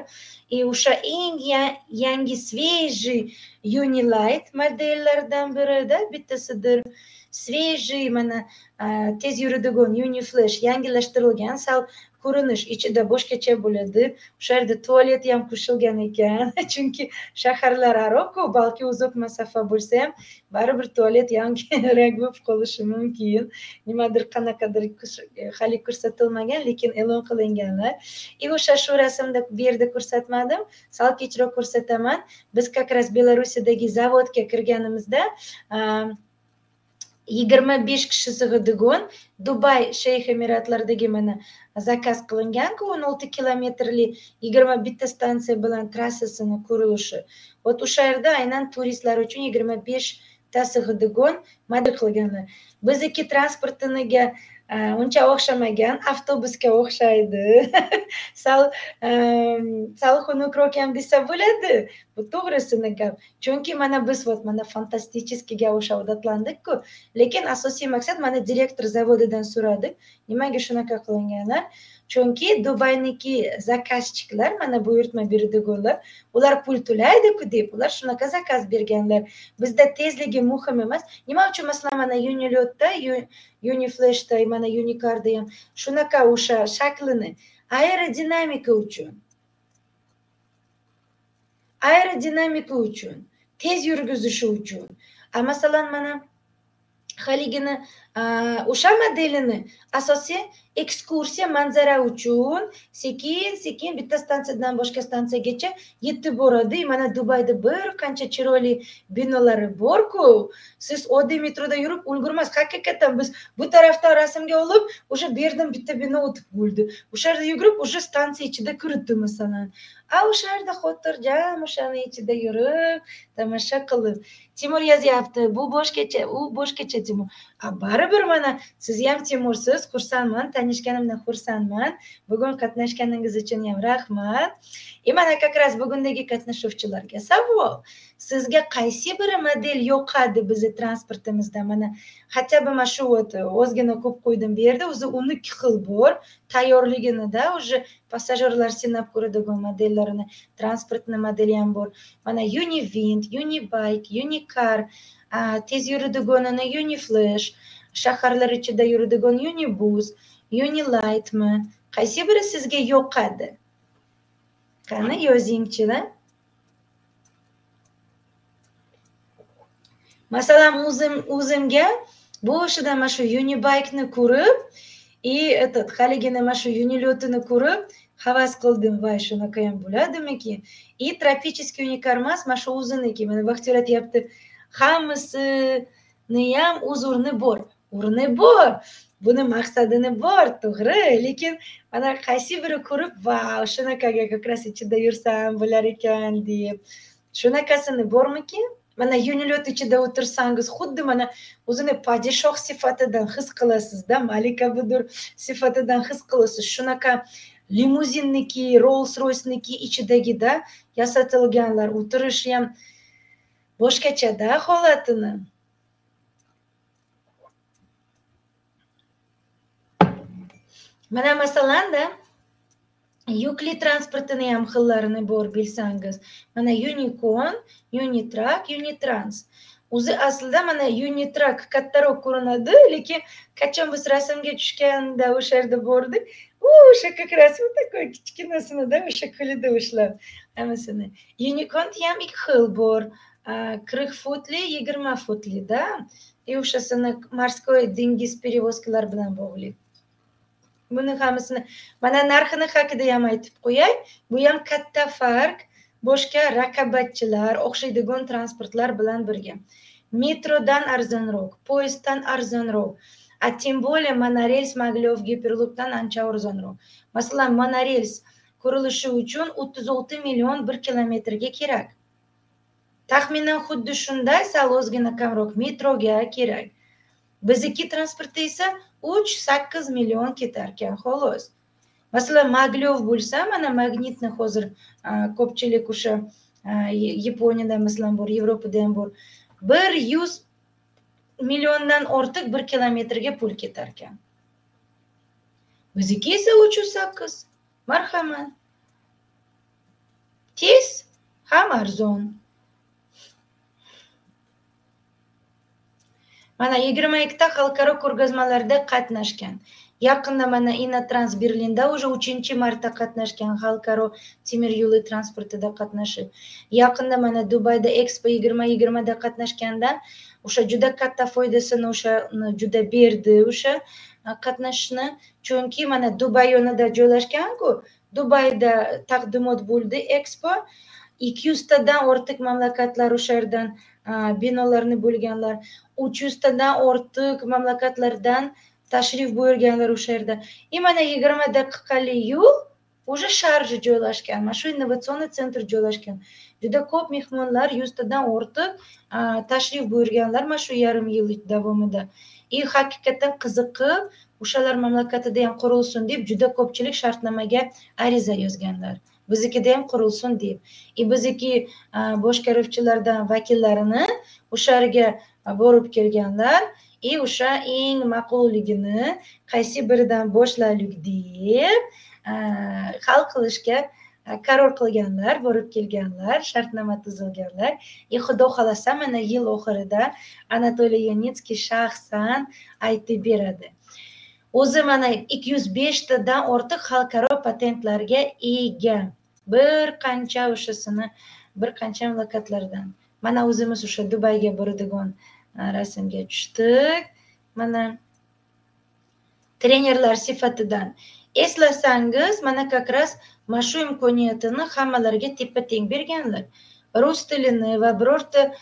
и o'sha eng yangi свежий unilight modellardan birida bittasidir свежий mana tez yuradigan uniflash yangilashtirilgan. Sal ko'rinish ichida boshqacha bo'ladi. O'sha yerda tualet ham qo'shilgan ekan. Chunki shaharlararo-ku balki uzoq masofa bo'lsa ham baribir tualet yangiroq bo'lib qolishi mumkin. Nimadir qanaqadir e, hali ko'rsatilmagan lekin e'lon qilinganlar. И o'sha shu rasmda bu yerda ko'rsatmadim. Sal kechroq ko'rsataman. Biz как раз belarusiyadagi zavodga kirganimizda yigirma besh kishi sig'adigan dubay shayx emiratlaridagi mana zakaz qilinganku o'n olti kilometrli yigirma bitta stansiya bilan trassasini qurilishi. Вот o'sha yerda aynan turistlar uchun yigirma beshta sig'adigan model qilganlar. Bizniki transportiniga Э, uncha o'xshamagan avtobusga o'xshaydi. Sal sal xunukroq ham desa bo'ladi. Bu to'g'risini gap chunki mana biz вот mana fantastichескийga o'sha odatlandikku. Lekin asosiy maqsad mana direktor zavodidan so'radik. Nimaga shunaqa qilinganlar? Chunki dubayniki zakazchiklar mana buyurtma beradiganlar ular pul to'laydiku deb ular shunaqa zakaz berganlar. Bizda tezligi muhim emas. Nima uchun? Masalan mana unilyotda uniflashda mana unicarda ham shunaqa o'sha shaklini aerodinamika uchun aerodinamika uchun tez yurgizishi uchun. A masalan mana haligini o'sha modelini asosiy ekskursiya manzara uchun sekin sekin bitta stansiyadan boshqa stansiyagacha yetib boradi. Mana dubayda bir qancha chiroyli binolari borku. Siz oddiy metroda yurib ulgurmas haqiqatdan biz bu tarafdan rasmga olib o'sha bu yerdan bitta bino o'tib bo'ldi. O'sha yerda yugurib уже stansiya ichida kirdi masalan. A o'sha yerda xotirjam o'shani ichida yurib tomosha qilib timur yozyapti bu boshqacha u boshqacha timur. A baribir mana siz ham timursiz xursandman tanishganimdan xursandman. Bugun qatnashganingiz uchun ham rahmat. И mana как раз bugundagi qatnashuvchilarga savol. Sizga qaysi biri model yoqadi bizni transportimizda? Mana хотя бы mana shu ozgina ko'p qo'ydim bu yerda. O'zi o'n ikki xil bor. Tayyorliginida уже passajirlar sinab ko'radigan modellarini transportni modeli ham bor. Mana univind unibike unicar tez yuradiganini uniflash shaharlar ichida yuradigan unibus unilightmi qaysi biri sizga yoqadi? Qani yozingchida. Masalan o'zim o'zimga boshida mana shu unibaykni ko'rib и этот haligini mana shu unilyotini ko'rib havas qildim. Voy shunaqa ham bo'ladimikin и тропический unikarmas mana shu o'ziniki mana baxtiyor aytyapti hammasini ham o'z o'rni bor. O'rni bor. Buni maqsadini bor to'g'ri lekin mana qaysi biri ko'rib vau shunaqaga как раз ichida yursam bo'lar ekan deb. Shunaqasini bormikin? Mana yunyot ichida o'tirsangiz xuddi mana o'zini podshoh sifatidan his qilasizda malika budur sifatidan his qilasiz. Shunaqa limuzinniki rolls roysniki ichidagida yasatilganlar o'tirishi ham boshqachada holatini. Mana masalanda yukli transportini ham xillarini bor bilsangiz mana unicon unitrak unitrans. O'zi aslida mana unitrak kattaroq ko'rinadi lekin qachon biz rasmga tushganda o'sha yerda bordik? O'sha как раз вот такой kichkinasinida o'sha qo'lida ushlab hammasini. Unicon ham ikki xil bor qirq futli yigirma futlida. И o'shasini морской dengiz перевозкалар bilan bog'liq. Buni hammasini mana narxini haqida ham aytib qo'yay. Bu ham katta farq boshqa raqobatchilar o'xshaydigan transportlar bilan birga. Metrodan arzonroq poyezddan arzonroq а тем более monorels maglev giperloopdan ancha arzonroq. Masalan monorels qurilishi uchun o'ttiz olti million bir kilometrga kerak. Taxminan xuddi shunday sal ozgina kamroq metroga kerak. Bizniki transportda esa uch sakkiz million ketarkan xolos. Masalan maglev bo'lsa mana magnitni hozir e, ko'pchilik o'sha e, yaponiyada masalan bor yevropada ham bor. Bir yuz milliondan ortiq bir kilometrga pul ketarkan. Bizniki esa uch yuz sakkiz. Marhamat. Tez ham arzon. Mana yigirma ikkita xalqaro ko'rgazmalarda qatnashgan. Yaqinda mana inotrans berlinda уже uchinchi marta qatnashgan xalqaro temir yo'li transportida qatnashib yaqinda mana dubayda expo yigirma yigirmada qatnashgandan o'sha juda katta foydasini o'sha juda berdi o'sha e, qatnashishni. Chunki mana dubay yonida joylashganku dubayda taqdimot bo'ldi expo. Ikki yuztadan ortiq mamlakatlar o'sha yerdan e, binolarni bo'lganlar. Uch yuztadan ortiq mamlakatlardan tashrif buyurganlar o'sha yerda. И mana yigirma daqiqalik yo'l уже sharja joylashgan mana shu innovatsion sentr joylashgan. Juda ko'p mehmonlar yuztadan ortiq tashrif buyurganlar mana shu yarim yil davomida. И haqiqatdan qiziqib o'shalar mamlakatida ham qurilsin deb juda ko'pchilik shartnomaga ariza yozganlar. Biznikida ham qurilsin deb. И bizniki boshqaruvchilardan vakillarini o'sha yerga borib kelganlar. И o'sha eng ma'qulligini qaysi biridan boshlaylik deb e, hal qilishga e, qaror qilganlar borib kelganlar shartnoma tuzilganlar. И xudo xohlasa mana yil oxirida anatoliy yanitskiy shaxsan aytib beradi. O'zi mana ikki yuz beshtadan ortiq xalqaro patentlarga ega bir qancha o'shasini bir qancha mamlakatlardan mana o'zimiz o'sha dubayga boradigan rasmga tushdik. Mana trenerlar sifatidan eslasangiz mana как раз mana shu imkoniyatini hammalariga teppa teng berganlar. Rus tilini va birorta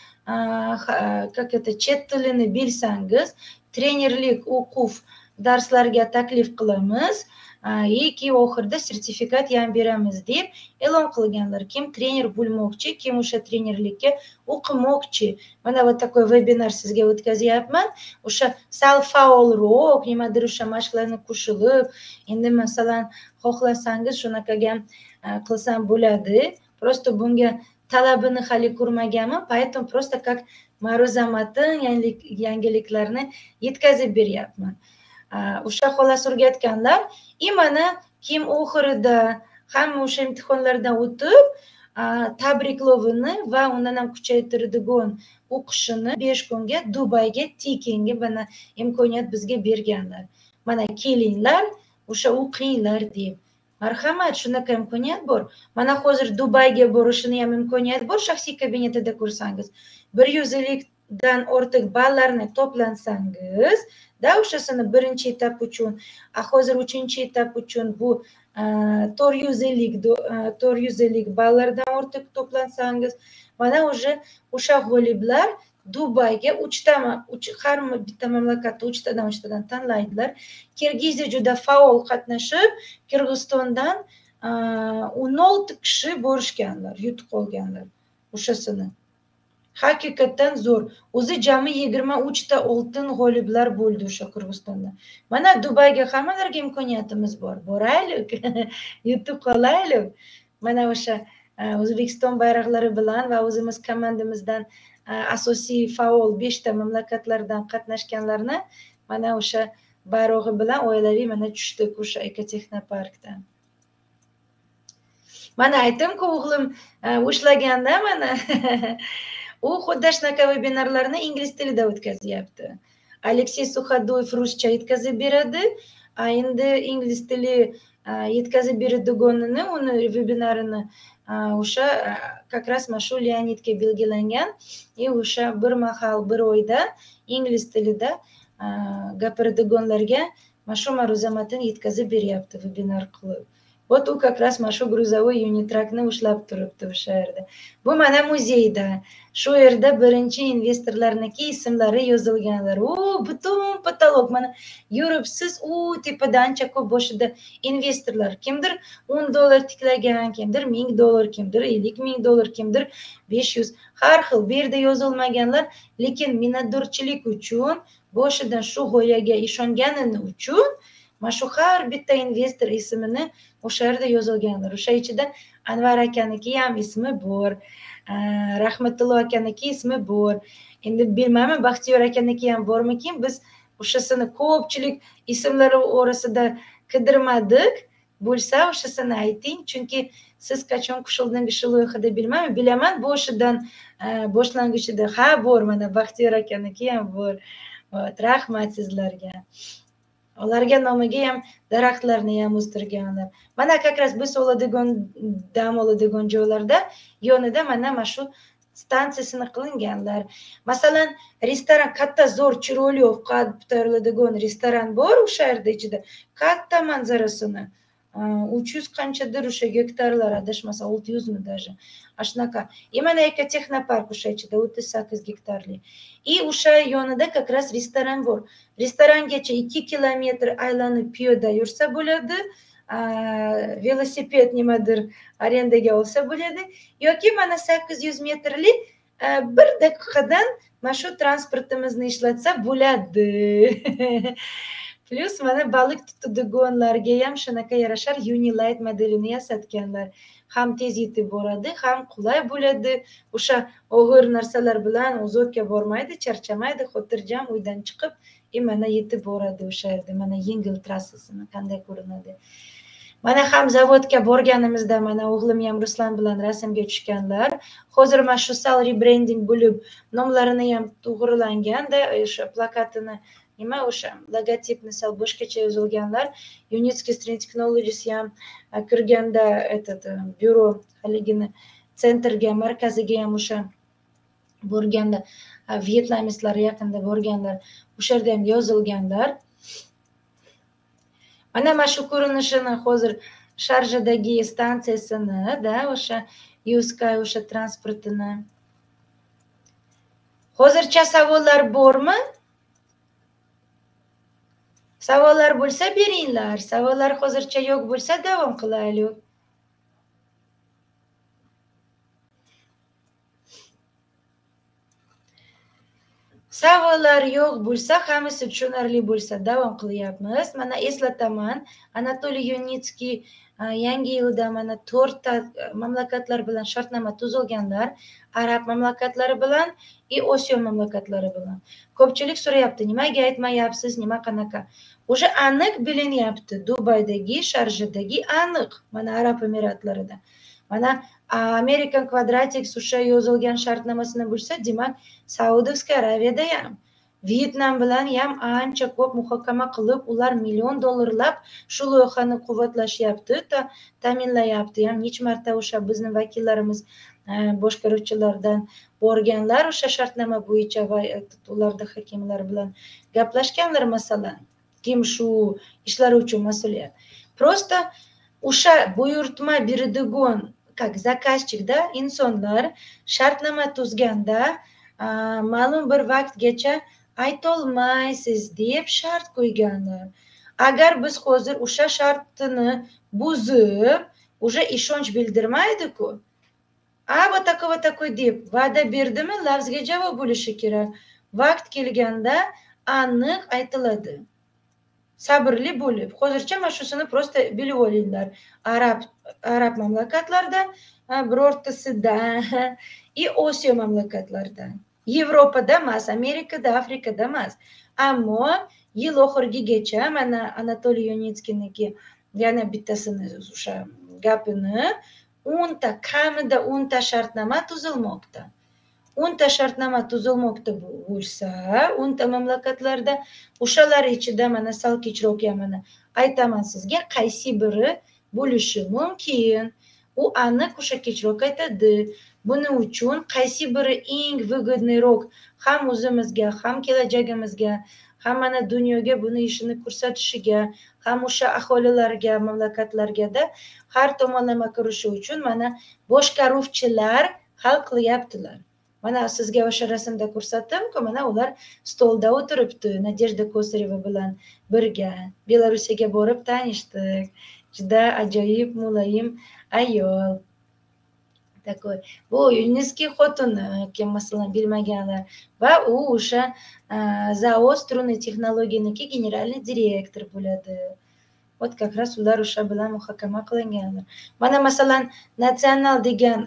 как это chet tilini bilsangiz trenerlik o'quv darslarga taklif qilamiz. Yoki oxirida sertifikat ham beramiz deb e'lon qilganlar kim trener bo'lmoqchi kim o'sha trenerlikka o'qimoqchi mana вот такой vebinar sizga o'tkazyapman o'sha sal faolroq nimadir o'sha mashqlarni qo'shilib endi masalan xohlasangiz shunaqaga qilsam bo'ladi просто bunga talabini hali ko'rmaganman поэтому просто как ma'ruza matn yangiliklarni yetkazib beryapman o'sha xolos aytganlar и mana kim oxirida hamma o'sha imtihonlardan o'tib tabriklovini va undan ham kuchaytiradigan o'qishini besh kunga dubayga tekinga mana imkoniyat bizga berganlar mana kelinglar o'sha o'qinglar deb marhamat shunaqa imkoniyat bor mana hozir dubayga borishini ham imkoniyat bor shaxsiy kabinetida ko'rsangiz bir yuz ellik dan ortiq ballarni to'plansangiz da o'shasini birinchi etap uchun hozir uchinchi etap uchun bu e, to'rt yuz ellik e, to'rt yuz ellik ballardan ortiq to'plansangiz mana уже o'sha g'oliblar dubayga uchtama har bitta mamlakatda uchtadan uchtadan tanlaydilar. Kirgiziya juda faol qatnashib qirg'izistondan e, o'n olti kishi borishganlar yutib olganlar o'shasini. Haqiqatdan zo'r. O'zi jami yigirma uchta oltin g'oliblar bo'ldi o'sha qirg'izistonda. Mana dubayga hammalarga imkoniyatimiz bor. Boraylik yutib qolaylik. Mana o'sha e, o'zbekiston bayroqlari bilan va o'zimiz komandamizdan e, asosiy faol beshta mamlakatlardan qatnashganlarni mana o'sha bayrog'i bilan oilaviy mana tushdik o'sha ekotexnoparkdan. Mana aytdimku o'g'lim e, ushlaganda mana. u xuddi shunaqa vebinarlarni ingliz tilida o'tkazyapti. Aleksey suxadoyev ruscha yetkazib beradi endi ingliz tili yetkazib beradiganini uni vebinarini o'sha как раз mana shu leonidga belgilangan. И o'sha bir mahal bir oyda ingliz tilida gapiradiganlarga mana shu ma'ruzamatni yetkazib beryapti vebinar qilib. Вот u как раз mana shu грузовой unitrakni ushlab turibdi o'sha yerda. Bu mana muzeyda. Shu yerda birinchi investorlarniki ismlari yozilganlar. U butun потолок mana yuribsiz u tepada ancha ko'p boshida investorlar kimdir o'n dollar tiklagan kimdir ming dollar kimdir ellik ming dollar kimdir besh yuz. Har xil bu yerda yozilmaganlar lekin minnatdorchilik uchun boshidan shu g'oyaga ishongani uchun mana shu har bitta investor ismini o'sha yerda yozilganlar. O'sha ichida anvar akaniki ham ismi bor. Rahmatullo akaniki ismi bor endi bilmayman baxtiyor akaniki ham bormikin biz o'shasini ko'pchilik ismlari orasida qidirmadik bo'lsa o'shasini ayting chunki siz qachon qo'shildingiz shu loyihada bilmayman bilaman boshidan boshlang'ichida ha bor mana baxtiyor akaniki ham bor rahmat sizlarga ularga nomiga ham daraxtlarni ham o'stirganlar mana как раз biz oladigan dam oladigan joylarda yonida mana mana shu stansiyasini qilinganlar. Masalan restoran katta zo'r chiroyli ovqat tayyorlaydigan restoran bor o'sha yerda ichida. Katta manzarasini. Uch yuz qanchadir o'sha gektarlar adashmasam olti yuzmi даже. Ana shunaqa и mana ekotexnopark o'sha ichida o'ttiz sakkiz gektarli и o'sha yonida как раз restoran bor restorangacha ikki kilometr aylanib piyoda yursa bo'ladi velosiped nimadir arendaga olsa bo'ladi yoki mana sakkiz yuz metrli bir daqiqadan mana shu transportimizni ishlatsa bo'ladi plyus mana baliq tutadiganlarga ham shunaqa yarashar unilight modelini yasatganlar ham tez yetib boradi ham qulay bo'ladi o'sha og'ir narsalar bilan uzoqqa bormaydi charchamaydi xotirjam uydan chiqib и mana yetib boradi o'sha yerda mana yengil trassasini qanday ko'rinadi mana ham zavodga borganimizda mana o'g'lim ham ruslan bilan rasmga tushganlar hozir mana shu sal rebrending bo'lib nomlarini ham to'g'irlanganda o'sha plakatini nima o'sha logotipni sal boshqacha yozilganlar unitskiy street technologies ham kirganda этот byuro haligini sentrga markaziga ham o'sha borganda vyetnamistlar yaqinda borganlar o'sha yerda ham yozilganlar mana mana shu ko'rinishini hozir sharjadagi stansiyasini да o'sha yuskay o'sha transportini hozircha savollar bormi savollar bo'lsa beringlar savollar hozircha yo'q bo'lsa davom qilaylik savollar yo'q bo'lsa hammasi tushunarli bo'lsa davom qilyapmiz. Mana eslataman anatoliy yunitskiy Э, yangi yilda mana to'rtta e, mamlakatlar bilan shartnoma tuzilganlar arab mamlakatlari bilan и osiyo mamlakatlari bilan. Ko'pchilik so'rayapti nimaga aytmayapsiz? Nima qanaqa? Уже aniq bilinyapti dubaydagi sharjadagi aniq mana arab emiratlarida mana american quadratics o'sha yozilgan shartnomasini bilsa demak saudovskiy arabiyada ham vyetnam bilan ham ancha ko'p muhokama qilib ular million dollarlab shu loyihani quvvatlashyapti ta'minlayapti ham. Necha marta o'sha bizni vakillarimiz e, boshqaruvchilardan borganlar o'sha shartnoma bo'yicha va e, ularda hakimlar bilan gaplashganlar masalan kim shu ishlar uchun mas'uliyat. Просто o'sha buyurtma beradigan как заказчикda insonlar shartnoma tuzganda e, ma'lum bir vaqtgacha aytolmaysiz deb shart qo'ygani. Agar biz hozir o'sha shartini buzib уже ishonch bildirmaydiku. A вот такой вот такой deb va'da berdimi lafzga javob bo'lishi kerak. Vaqt kelganda aniq aytiladi. Sabrli bo'lib. Hozircha mana shusini просто bilib olinglar. Arab arab mamlakatlarida birortasida и osiyo mamlakatlarida. Yevropada emas amerikada afrikada emas ammo yil oxirigacha mana anatoliy yunitskiyniki yana bittasini o'sha gapini o'nta kamida o'nta shartnoma tuzilmoqda o'nta shartnoma tuzilmoqda bo'lsa o'nta mamlakatlarda o'shalar ichida mana sal kechroq mana aytaman sizga qaysi biri bo'lishi mumkin u aniq o'sha kechroq aytadi buning uchun qaysi biri eng выгодныйroq ham o'zimizga ham kelajagimizga ham mana dunyoga buni ishini ko'rsatishiga ham o'sha aholilarga mamlakatlargada har tomonlama ko'rishi uchun mana boshqaruvchilar hal qilyaptilar. Mana sizga o'sha rasmda ko'rsatdimku mana ular stolda o'tiribdi nadejda kosareva bilan birga. Belorussiyaga borib tanishdik. Juda ajoyib muloyim ayol. Такой. Bu yuniskiy xotini kim masalan bilmaganlar va u o'sha zao струнный texnologiyaniki generalniy direktor bo'ladi вот как раз ular o'sha bilan muhokama qilinganlar mana masalan natsional degan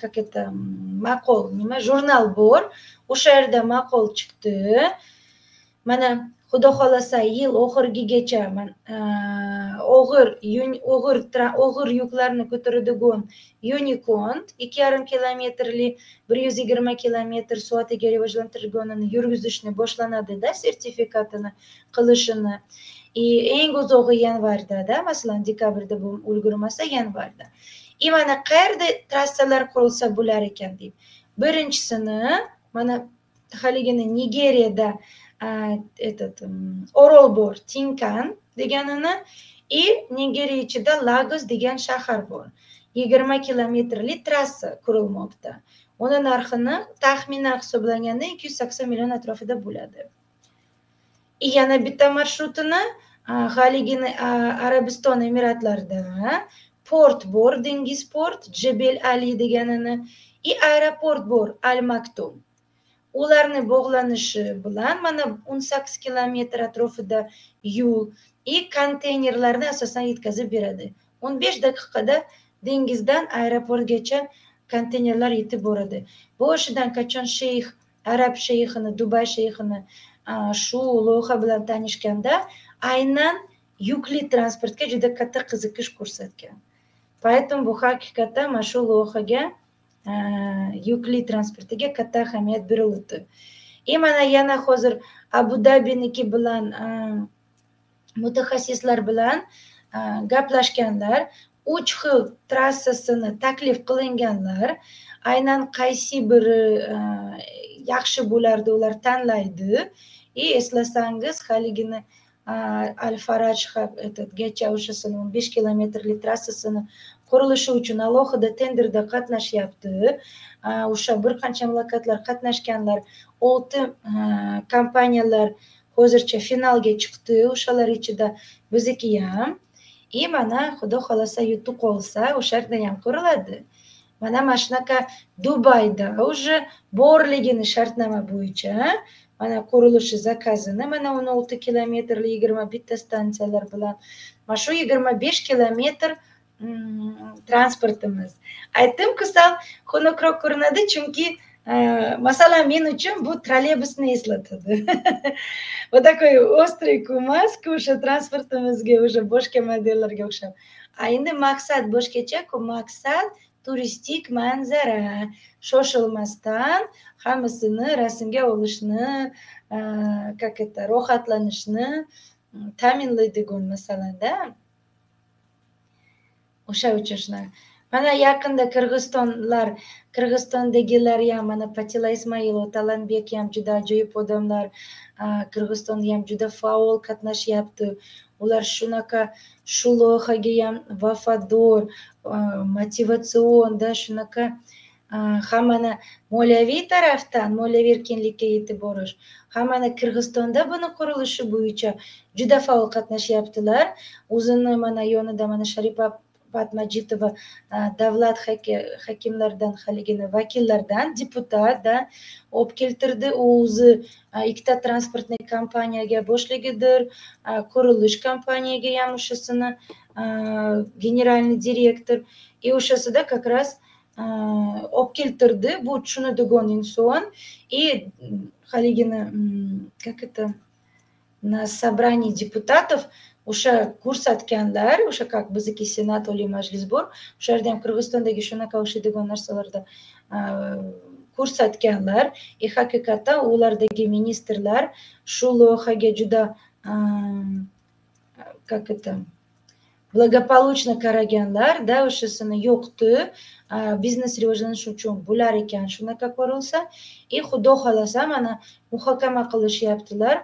как это maqol nima jurnal bor o'sha yerda maqol chiqdi mana xudo xohlasa yil oxirigacha og'ir og'ir og'ir yuklarni ko'taradigan unikont ikki yarim kilometrli bir yuz yigirma kilometr soatiga rivojlantirilganini yurgizishni boshlanadida sertifikatini qilishini. Eng uzog'i yanvardada masalan dekabrda bu ulgurmasa yanvarda. И mana qayerda trassalar qurilsa bo'lar ekan deb. Birinchisini mana haligini nigeriyada этот orol bor tinkan deganini и nigeriya ichida lagos degan shahar bor. Yigirma kilometrli trassa qurilmoqda. Uni narxini taxminan hisoblaganda ikki yuz sakson million atrofida bo'ladi. Yana bitta marshrutini haligini arabiston emiratlarida port bor dengiz port jebel ali deganini и aeroport bor al maktum ularni bog'lanishi bilan mana o'n sakkiz kilometr atrofida yo'l и konteynerlarni asosan yetkazib beradi. o'n besh daqiqada dengizdan aeroportgacha konteynerlar yetib boradi. Boshidan qachon sheyx arab sheyxini dubay sheyxini shu loyiha bilan tanishganda aynan yukli transportga juda katta qiziqish ko'rsatgan. Поэтому bu haqiqatdan mana shu loyihaga yukli transportiga katta ahamiyat berildi и mana yana hozir abu dabiniki bilan mutaxassislar bilan gaplashganlar uch xil trassasini taklif qilinganlar aynan qaysi biri yaxshi bo'lardi ular tanlaydi и eslasangiz haligini al faraj gacha o'shasini o'n besh kilometrli trassasini qurilishi uchun alohida tenderda qatnashyapti. O'sha bir qancha mamlakatlar qatnashganlar olti kompaniyalar hozircha finalga chiqdi. O'shalar ichida bizniki ham. И mana xudo xohlasa yutuq olsa o'sha ham quriladi. Mana mana shunaqa dubayda уже borligini shartnoma bo'yicha mana qurilishi zakazini mana o'n olti kilometrli yigirma bitta stansiyalar bilan mana shu yigirma besh kilometr transportimiz aytdim sal xunukroq ko'rinadi chunki masalan men uchun bu trolleybusni eslatadi вот такой острый kumasku o'sha transportimizga o'sha boshqa modellarga o'xshab a endi maqsad boshqachaku maqsad turistik manzara shoshilmasdan hammasini rasmga olishni как это rohatlanishni ta'minlaydigan masalada o'sha uchun mana yaqinda qirg'izistonlar qirg'izistondagilar ham mana patila ismailov talanbek ham juda ajoyib odamlar. Qirg'izistonda ham juda faol qatnashyapti. Ular shunaqa shu loyihaga ham vafador motivatsion shunaqa hammani moliyaviy tarafdan moliyaviy erkinlikka yetib borish hammani qirg'izistonda buni qurilishi bo'yicha juda faol qatnashyaptilar. O'zini mana yonida mana davlat hakimlaridan haligini vakillardan deputatda olib keltirdi u o'zi ikkita transportniy kompaniyaga boshligidir qurilish kompaniyaga ham o'shasini generalniy direktor и o'shasida как раз keltirdi bu tushunadigan inson и haligini как это на собрании депутатов o'sha ko'rsatganlar o'sha как bizniki senat oliy majlis bor o'sha yerda ham qirg'izistondagi shunaqa o'xshaydigan narsalarda ko'rsatganlar и haqiqatdan ulardagi ministrlar shu loyihaga juda как это благополучно qaraganlar да o'shasini yo'qdi biznes rivojlanishi uchun bo'lar ekan shunaqa ko'rilsa и xudo xohlasa mana muhokama qilishyaptilar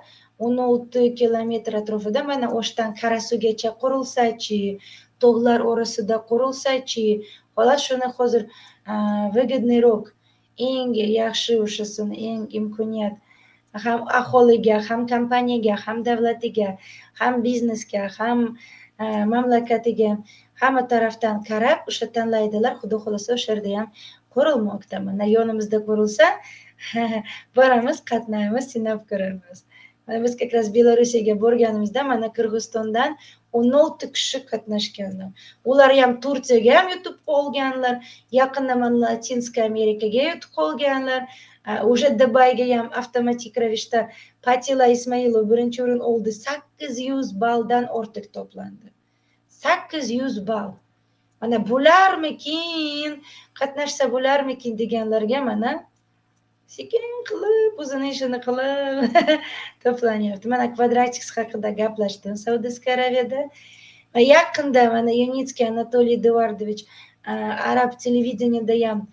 o'n olti kilometr atrofida mana o'shdan qarasuvgacha qurilsachi tog'lar orasida qurilsachi xolos shuni hozir выгодныйroq eng yaxshi o'shasini eng imkoniyat. Ham aholiga ham kompaniyaga ham davlatiga ham biznesga ham mamlakatiga hamma tarafdan qarab o'sha tanlaydilar. Xudo xohlasa o'sha yerda ham qurilmoqda. Mana yonimizda qurilsa boramiz qatnaymiz sinab ko'ramiz. Biz как раз belorussiyaga borganimizda mana qirg'izistondan o'n olti kishi qatnashganlar ular ham tursiyaga ham yetib qolganlar yaqinda mana latinskiy amerikaga yetib qolganlar o'sha dubayga ham avtomatik ravishda patila ismoilova birinchi o'rin oldi sakkiz yuz balldan ortiq to'plandi sakkiz yuz ball mana bo'larmikin qatnashsa bo'larmikin deganlarga mana sekin qilib o'zini ishini qilib to'planyapti mana kvadratiks haqida gaplashdim. Saudiya arabiyada va yaqinda mana yunitskiy anatoliy eduardovich arab televideniyada ham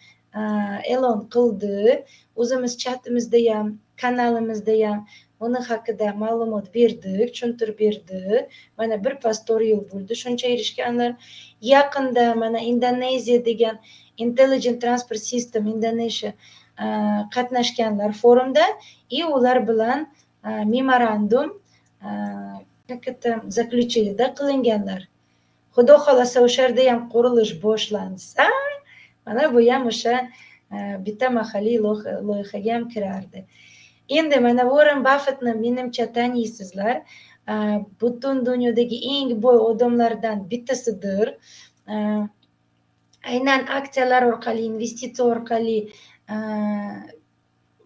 e'lon qildi. O'zimiz chatimizda ham kanalimizda ham uni haqida ma'lumot berdik tushuntirib berdi. Mana bir pas to'rt yil bo'ldi. Shuncha erishganlar. Yaqinda mana indoneziya degan intelligent transport system indonesia Э, qatnashganlar forumda и ular bilan э, memorandum э, как это заключенияda qilinganlar. Xudo xohlasa o'sha yerda ham qurilish boshlansa mana bu ham o'sha bitta mahalliy loyihaga ham kirardi. Endi mana voren baffetni menimcha taniysizlar. Butun dunyodagi eng boy odamlardan bittasidir. Aynan aksiyalar orqali investitsiya orqali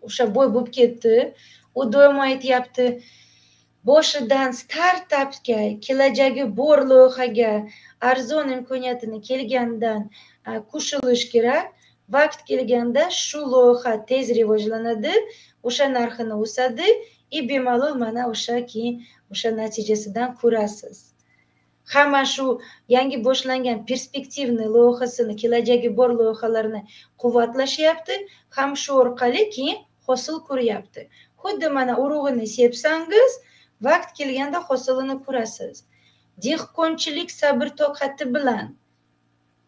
o'sha boy bo'lib ketdi u doimo aytyapti boshidan startapga kelajagi bor loyihaga arzon imkoniyatini kelgandan qo'shilish kerak vaqt kelganda shu loyiha tez rivojlanadi o'sha narxini o'sadi и bemalol mana o'sha keyin o'sha natijasidan ko'rasiz hamma shu yangi boshlangan perspektivniy loyihasini kelajagi bor loyihalarni quvvatlashyapti. Ham shu orqali keyin hosil ko'ryapti. Xuddi mana urug'ini sepsangiz vaqt kelganda hosilini ko'rasiz. Dehqonchilik sabr toqati bilan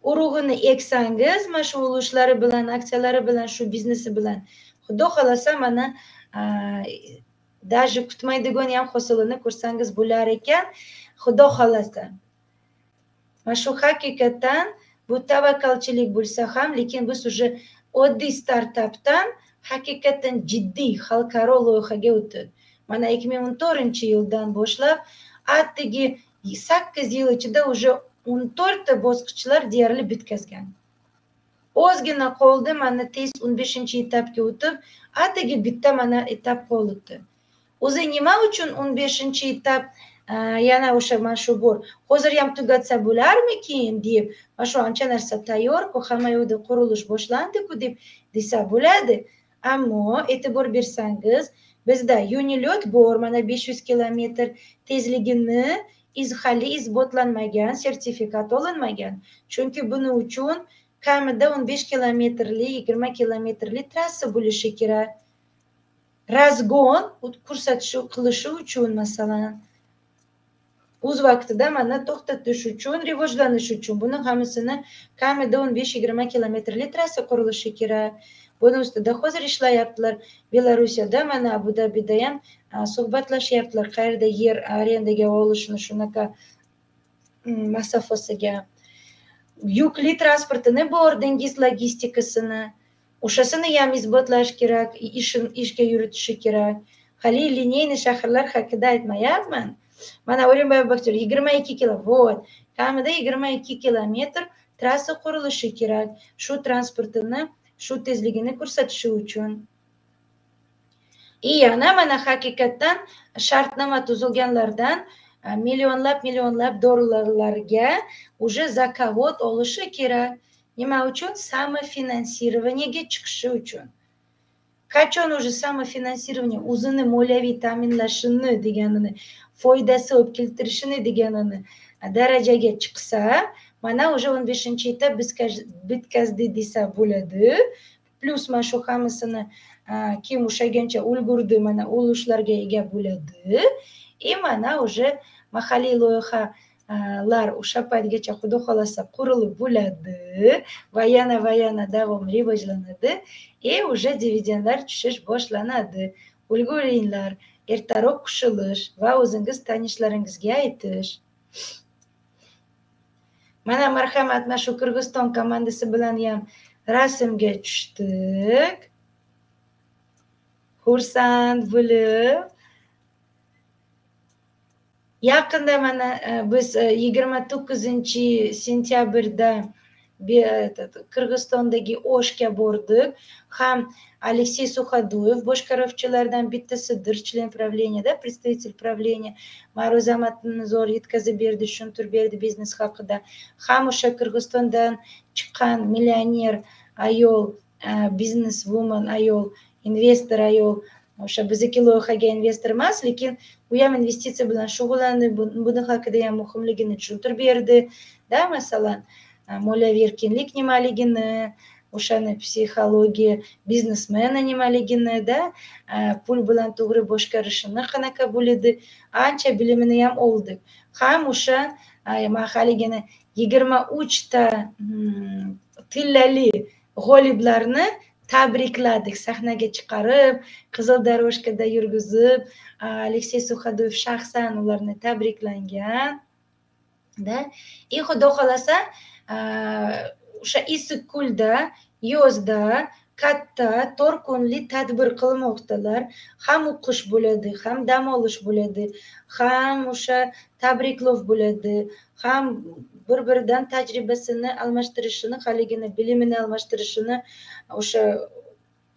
urug'ini eksangiz mana shu ulushlari bilan aksiyalari bilan shu biznesi bilan xudo xohlasa mana даже kutmaydigan ham hosilini ko'rsangiz bo'lar ekan xudo xohlasa mana shu haqiqatdan bu tavakkalchilik bo'lsa ham lekin biz уже oddiy startapdan haqiqatdan jiddiy xalqaro loyihaga o'tdik mana ikki ming o'n to'rtinchi yildan boshlab atigi sakkiz yil ichida уже o'n to'rtta bosqichlar deyarli bitkazgan ozgina qoldi mana tez o'n beshinchi etapga o'tib atigi bitta mana etap qolibdi o'zi nima uchun o'n beshinchi etap e, yana o'sha mana shu bor hozir ham tugatsa bo'larmikin deb mana shu ancha narsa tayyorku hamma yoqda qurilish boshlandiku deb desa bo'ladi. Ammo e'tibor bersangiz bizda yunilyot bor mana besh yuz kilometr tezligini hali isbotlanmagan sertifikat olinmagan. Chunki buning uchun kamida o'n besh kilometrli yigirma kilometrli trassa bo'lishi kerak. Razgon ko'rsatish qilishi uchun masalan o'z vaqtida mana to'xtatish uchun rivojlanish uchun buni hammasini kamida o'n besh yigirma kilometrli trassa qurilishi kerak. Buni ustida hozir ishlayaptilar. Belarusiyada mana abu dabida ham suhbatlashyaptilar. Qayerda yer arendaga olishni shunaqa mm, masofasiga yukli transportini bor dengiz logistikasini o'shasini ham isbotlash kerak ishga yuritishi kerak. Hali lineyniy shaharlar haqida aytmayapman. Mana o'rinboyev baktir yigirma ikki kilovolt. Kamida yigirma ikki kilometr trassa qurilishi kerak shu transportini shu tezligini ko'rsatishi uchun. И yana mana haqiqatdan shartnoma tuzilganlardan e, millionlab millionlab dollarlarga уже zakovat olishi kerak. Nima uchun samofinansirovaniyaga chiqishi uchun qachon уже samofinansirovание o'zini moliyaviy ta'minlashini deganini foydasi olib keltirishini deganini darajaga chiqsa mana уже o'n beshinchi etap bitkazdi desa bo'ladi plyus mana shu hammasini kim ushlagancha ulgurdi mana ulushlarga ega bo'ladi и mana уже mahalliy loyiha lar o'sha paytgacha xudo xohlasa qurilib bo'ladi. Va yana va yana davom rivojlanadi. E, И уже dividendlar tushish boshlanadi. Ulguringlar ertaroq qo'shilish va o'zingiz tanishlaringizga aytish. Mana marhamat mana shu qirg'iziston komandasi bilan ham rasmga tushdik. Xursand bo'lib yaqinda mana e, biz e, yigirma to'qqizinchi sentyabrda qirg'izistondagi oshga bordik. Ham aleksey суходуев boshqaruvchilardan bittasidir член правлениеda представитель правления ma'ruza matnini zo'r yetkazib berdi tushuntirib berdi biznes haqida. Ham o'sha qirg'izistondan chiqqan millioner ayol e, biznes woman ayol investor ayol o'sha bizniki loyihaga investor emas lekin u ham investitsiya bilan shug'ullandi buni haqida ham muhimligini tushuntirib berdi да masalan moliyaviy erkinlik nimaligini o'shani psixologiya biznesmeni nimaligini da pul bilan to'g'ri boshqarishini qanaqa bo'ladi ancha bilimini ham oldik ham o'sha man haligini yigirma uchta tillali g'oliblarni tabrikladik sahnaga chiqarib qizil дорожкада yurgizib aleksey suxadoyev shaxsan ularni tabriklangan. Да и xudo xohlasa o'sha issiq yozda katta to'rt kunlik tadbir qilmoqdalar. Ham o'qish bo'ladi ham dam olish bo'ladi ham o'sha tabriklov bo'ladi ham bir biridan tajribasini almashtirishini haligini bilimini almashtirishini o'sha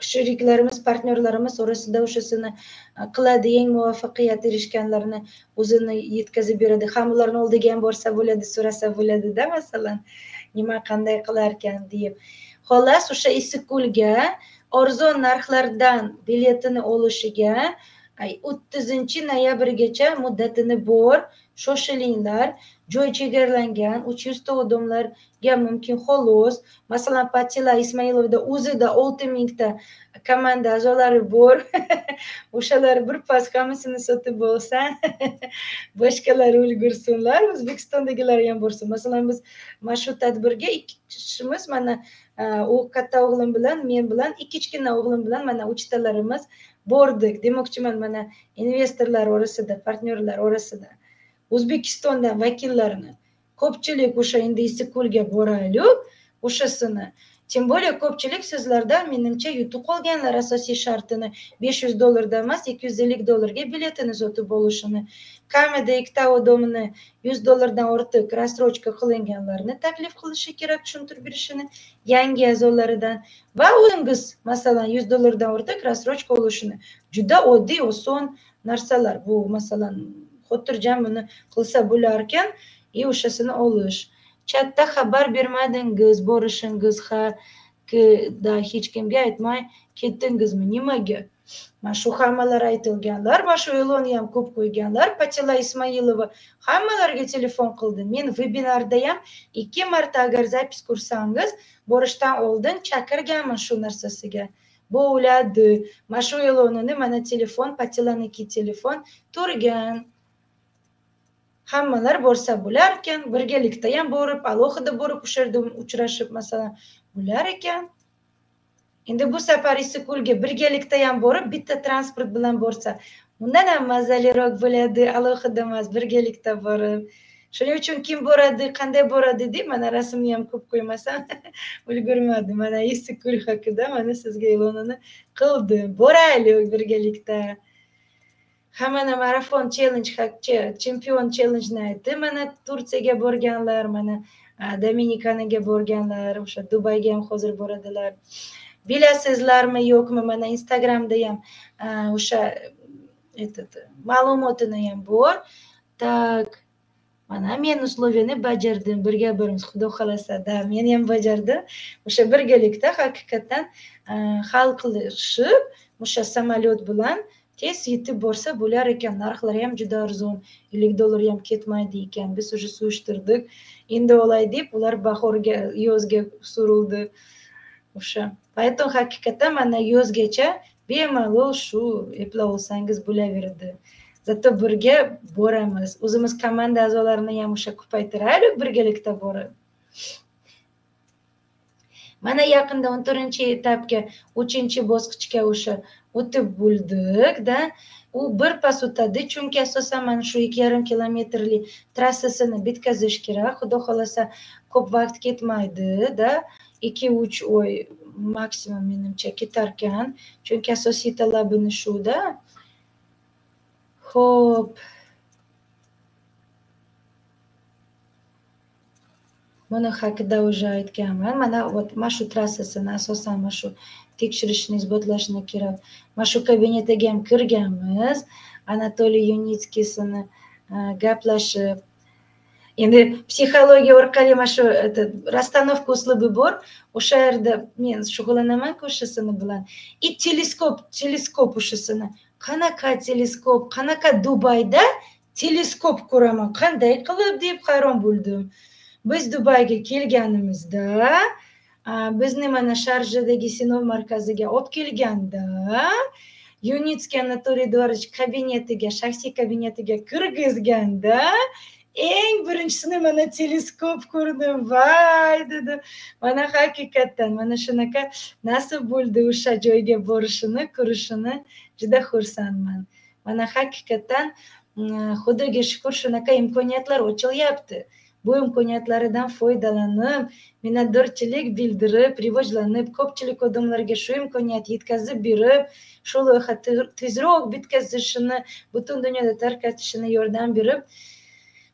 sheriklarimiz partnyorlarimiz orasida o'shasini e, qiladi eng muvaffaqiyat erishganlarni o'zini yetkazib beradi. Ham ularni oldiga ham borsa bo'ladi so'rasa bo'ladida masalan nima qanday qilarkan deb. Xolos o'sha issiqko'lga arzon narxlardan biletini olishiga o'ttizinchi noyabrgacha muddatini bor shoshilinglar joy chegaralangan uch yuzta odamlarga mumkin xolos. Masalan patila ismailovda o'zida olti mingta komanda a'zolari bor. O'shalar birpas hammasini sotib olsa boshqalar ulgursinlar o'zbekistondagilar ham borsin. Masalan biz mana shu tadbirga ikki kishimiz mana u katta o'g'lim bilan men bilan ikki kichkina o'g'lim bilan mana uchtalarimiz bordik. Demoqchiman mana investorlar orasida partnyorlar orasida. O'zbekistondan vakillarini ko'pchilik o'sha endi issiqko'lga boraylik o'shasini тем более ko'pchilik sizlarda menimcha yutib qolganlar asosiy shartini besh yuz dollardan emas ikki yuz ellik dollarga biletini sotib olishini kamida ikkita odamni yuz dollardan ortiq рассрочка qilinganlarni taklif qilishi kerak tushuntirib berishini yangi a'zolaridan va o'zingiz masalan yuz dollardan ortiq рассрочка olishini juda oddiy oson narsalar. Bu masalan xotirjam buni qilsa bo'larkan и o'shasini olish. Chatda xabar bermadingiz borishingiz ha da hech kimga aytmay ketdingizmi? Nimaga? Mana shu hammalar aytilganlar mana shu e'lonni ham ko'p qo'yganlar patila ismoilova hammalarga telefon qildi. Men vebinarda ham ikki marta agar zapis ko'rsangiz borishdan oldin chaqirganman shu narsasiga. Bo'ladi. Mana shu e'lonini mana telefon patilaniki telefon turgan hammalar borsa bo'larkan birgalikda ham borib alohida borib o'sha yerda uchrashib masalan bo'lar ekan. Endi bu safar issiqko'lga birgalikda ham borib bitta transport bilan borsa undan ham mazaliroq bo'ladi alohida emas birgalikda borib. Shuning uchun kim boradi qanday boradi deb mana rasmni ham ko'p qo'ymasam ulgurmadim mana issiqko'l haqida mana sizga e'lonini qildim. Boraylik birgalikda. Hammani marafon challenge chempion challenjni aytdi. Mana tursiyaga borganlar mana dominikanaga borganlar o'sha dubayga ham hozir boradilar. Bilasizlarmi yo'qmi? Mana instagramda ham o'sha этот ma'lumotini ham bor. Так mana men условияni bajardim birga boramiz xudo xohlasa да men ham bajardim. O'sha birgalikda haqiqatdan hal qilishib o'sha samolyot bilan tez yetib borsa bo'lar ekan narxlari ham juda arzon. Ellik dollar ham ketmaydi ekan. Biz уже surishtirdik. Endi olay deb ular bahorga yozga surildi. O'sha. Поэтому haqiqatdan mana yozgacha bemalol shu eplab olsangiz bo'laveradi. Zato birga boramiz. O'zimiz komanda a'zolarini ham o'sha ko'paytiraylik birgalikda borib. Mana yaqinda o'n to'rtinchi etapga uchinchi bosqichga o'sha o'tib bo'ldik да u birpas o'tadi chunki asosan mana shu ikki yarim kilometrli trassasini bitkazish kerak. Xudo xohlasa ko'p vaqt ketmaydi da. Ikki uch oy maksimum menimcha ketarkan chunki asosiy talabini shuda ho'p buni haqida уже aytganman. Mana вот mana shu trassasini asosan mana shu tekshirishni isbotlashni kerak mana shu kabinetiga ham kirganmiz anatoliy yunitskiysini gaplashib endi psixologiya orqali mana shu расстановка uslubi bor o'sha yerda men shug'ullanamanku o'shasini bilan и teleskop teleskop o'shasini qanaqa teleskop qanaqa dubayda teleskop ko'raman qanday qilib deb hayron bo'ldim biz dubayga kelganimizda bizni mana sharjadagi sinov markaziga olib kelganda yunitskiy anatoliy eduardovich kabinetiga shaxsiy kabinetiga kirgizganda eng birinchisini mana teleskop ko'rdim. Vay dedim mana haqiqatdan mana shunaqa nasib bo'ldi o'sha joyga borishini ko'rishini. Juda xursandman. Mana haqiqatdan mm, xudoga shukur shunaqa imkoniyatlar ochilyapti. Bu imkoniyatlaridan foydalanib minnatdorchilik bildirib rivojlanib ko'pchilik odamlarga shu imkoniyat yetkazib berib shu loyiha tezroq bitkazishini butun dunyoda tarqatishini yordam berib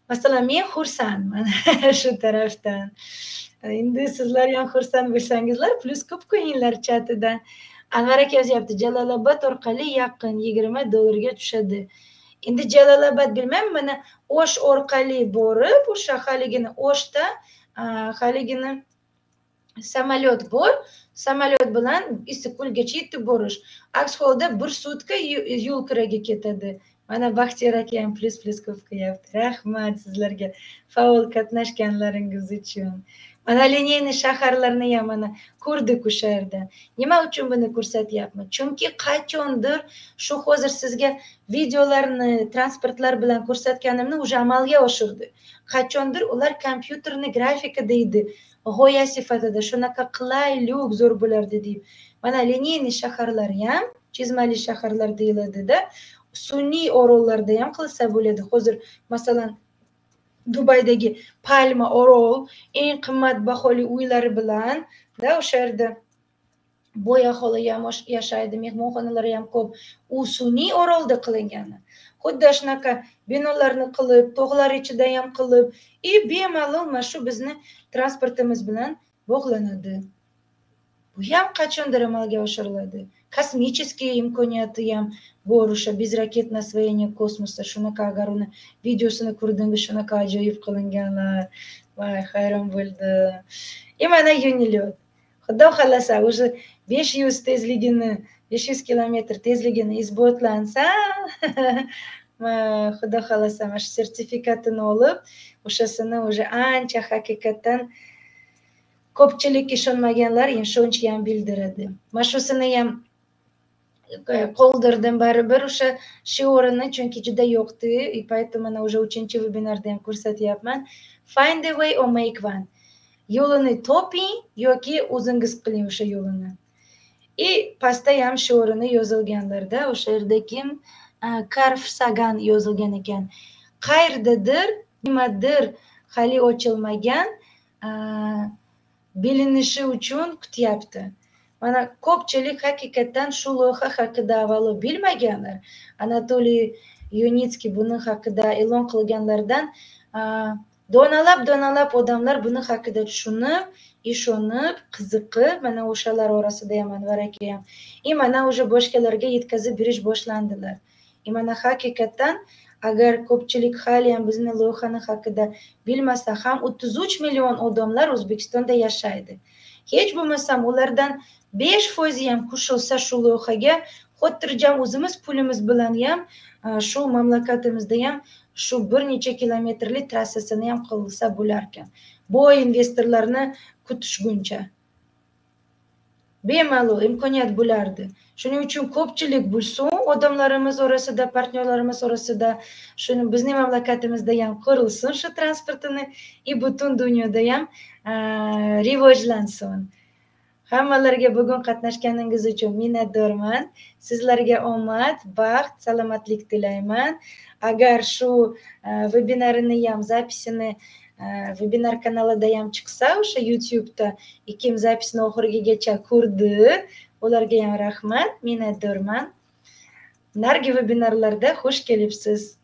masalan men xursandman shu tarafdan. Endi sizlar ham xursand bo'lsangizlar plyus ko'p qo'yinglar chatidan. Anvar aka yozyapti jalolobod orqali yaqin yigirma dollarga tushadi. Endi jalolobod bilmayman mana o'sh orqali borib o'sha haligini o'shda haligini samolyot bor samolyot bilan issiqko'lgacha yetib borish. Aks holda bir sutka yo'l kiraga ketadi. Mana baxtiyor aka ham plyus plyus ko'p qilyapti rahmat sizlarga faol qatnashganlaringiz uchun. Mana lineyniy shaharlarni ham mana ko'rdik o'sha yerda nima uchun buni ko'rsatyapman? Chunki qachondir shu hozir sizga videolarni transportlar bilan ko'rsatganimni уже amalga oshirdi. Qachondir ular kompyuterni grafika deydi g'oya sifatida shunaqa qulaylik zo'r bo'lardi deb mana lineyniy shaharlar ham chizmali shaharlar deyiladida sun'iy orollarda ham qilsa bo'ladi. Hozir masalan dubaydagi palma orol eng qimmatbaholi uylari bilan да o'sha yerda boy aholi ham yashaydi mehmonxonalari ham ko'p. U sun'iy orolda qilingan xuddi shunaqa binolarni qilib tog'lar ichida ham qilib и bemalol mana shu bizni transportimiz bilan bog'lanadi. Bu ham qachondir amalga oshiriladi? Kosmические imkoniyati ham без o'sha безракетное освоение космоса shunaqa agar uni videosini ko'rdingiz shunaqa ajoyib qilinganlar voy hayron bo'ldim и mana худо xudo xohlasa уже besh yuz tezligini besh yuz kilometr tezligini isbotlansa xudo xohlasa mana shu sertifikatini olib o'shasini уже ancha haqiqatdan ko'pchilik ishonmaganlar ishonch ham bildiradi mana shusini ham qoldirdim baribir o'sha shiorini chunki juda yoqdi и поэтому mana уже uchinchi vebinarda ham ko'rsatyapman find a way or make one. Yo'lini toping yoki o'zingiz qiling o'sha yo'lini и pastda ham shiorini yozilganlarda o'sha yerda kim karf sagan yozilgan ekan qayerdadir nimadir hali ochilmagan bilinishi uchun kutyapti mana ko'pchilik haqiqatdan shu loyiha haqida avvalo bilmaganlar anatoliy yunitskiy buni haqida e'lon qilganlaridan donalab donalab odamlar buni haqida tushunib ishonib qiziqib mana o'shalar orasida ham anvar aka ham и mana уже boshqalarga yetkazib berish boshlandilar и mana haqiqatdan agar ko'pchilik hali ham bizni loyihani haqida bilmasa ham o'ttiz uch million odamlar o'zbekistonda yashaydi hech bo'lmasam ulardan besh foizi ham qo'shilsa shu loyihaga xotirjam o'zimiz pulimiz bilan ham e, shu mamlakatimizda ham shu bir necha kilometrlik trassasini ham qilsa bo'larkan boy investorlarni kutishguncha. Bemalol imkoniyat bo'lardi. Shuning uchun ko'pchilik bilsin odamlarimiz orasida partnyorlarimiz orasida shuni bizning mamlakatimizda ham qurilsin shu transportini и butun dunyoda ham e, rivojlansin. Hammalarga bugun qatnashganingiz uchun minnatdorman. Sizlarga omad baxt salomatlik tilayman. Agar shu e, vebinarini ham zapisini e, vebinar kanalida ham chiqsa o'sha youtubeda kim zapisni oxirigacha ko'rdi. Ularga ham rahmat minnatdorman. Narigi vebinarlarda xush kelibsiz.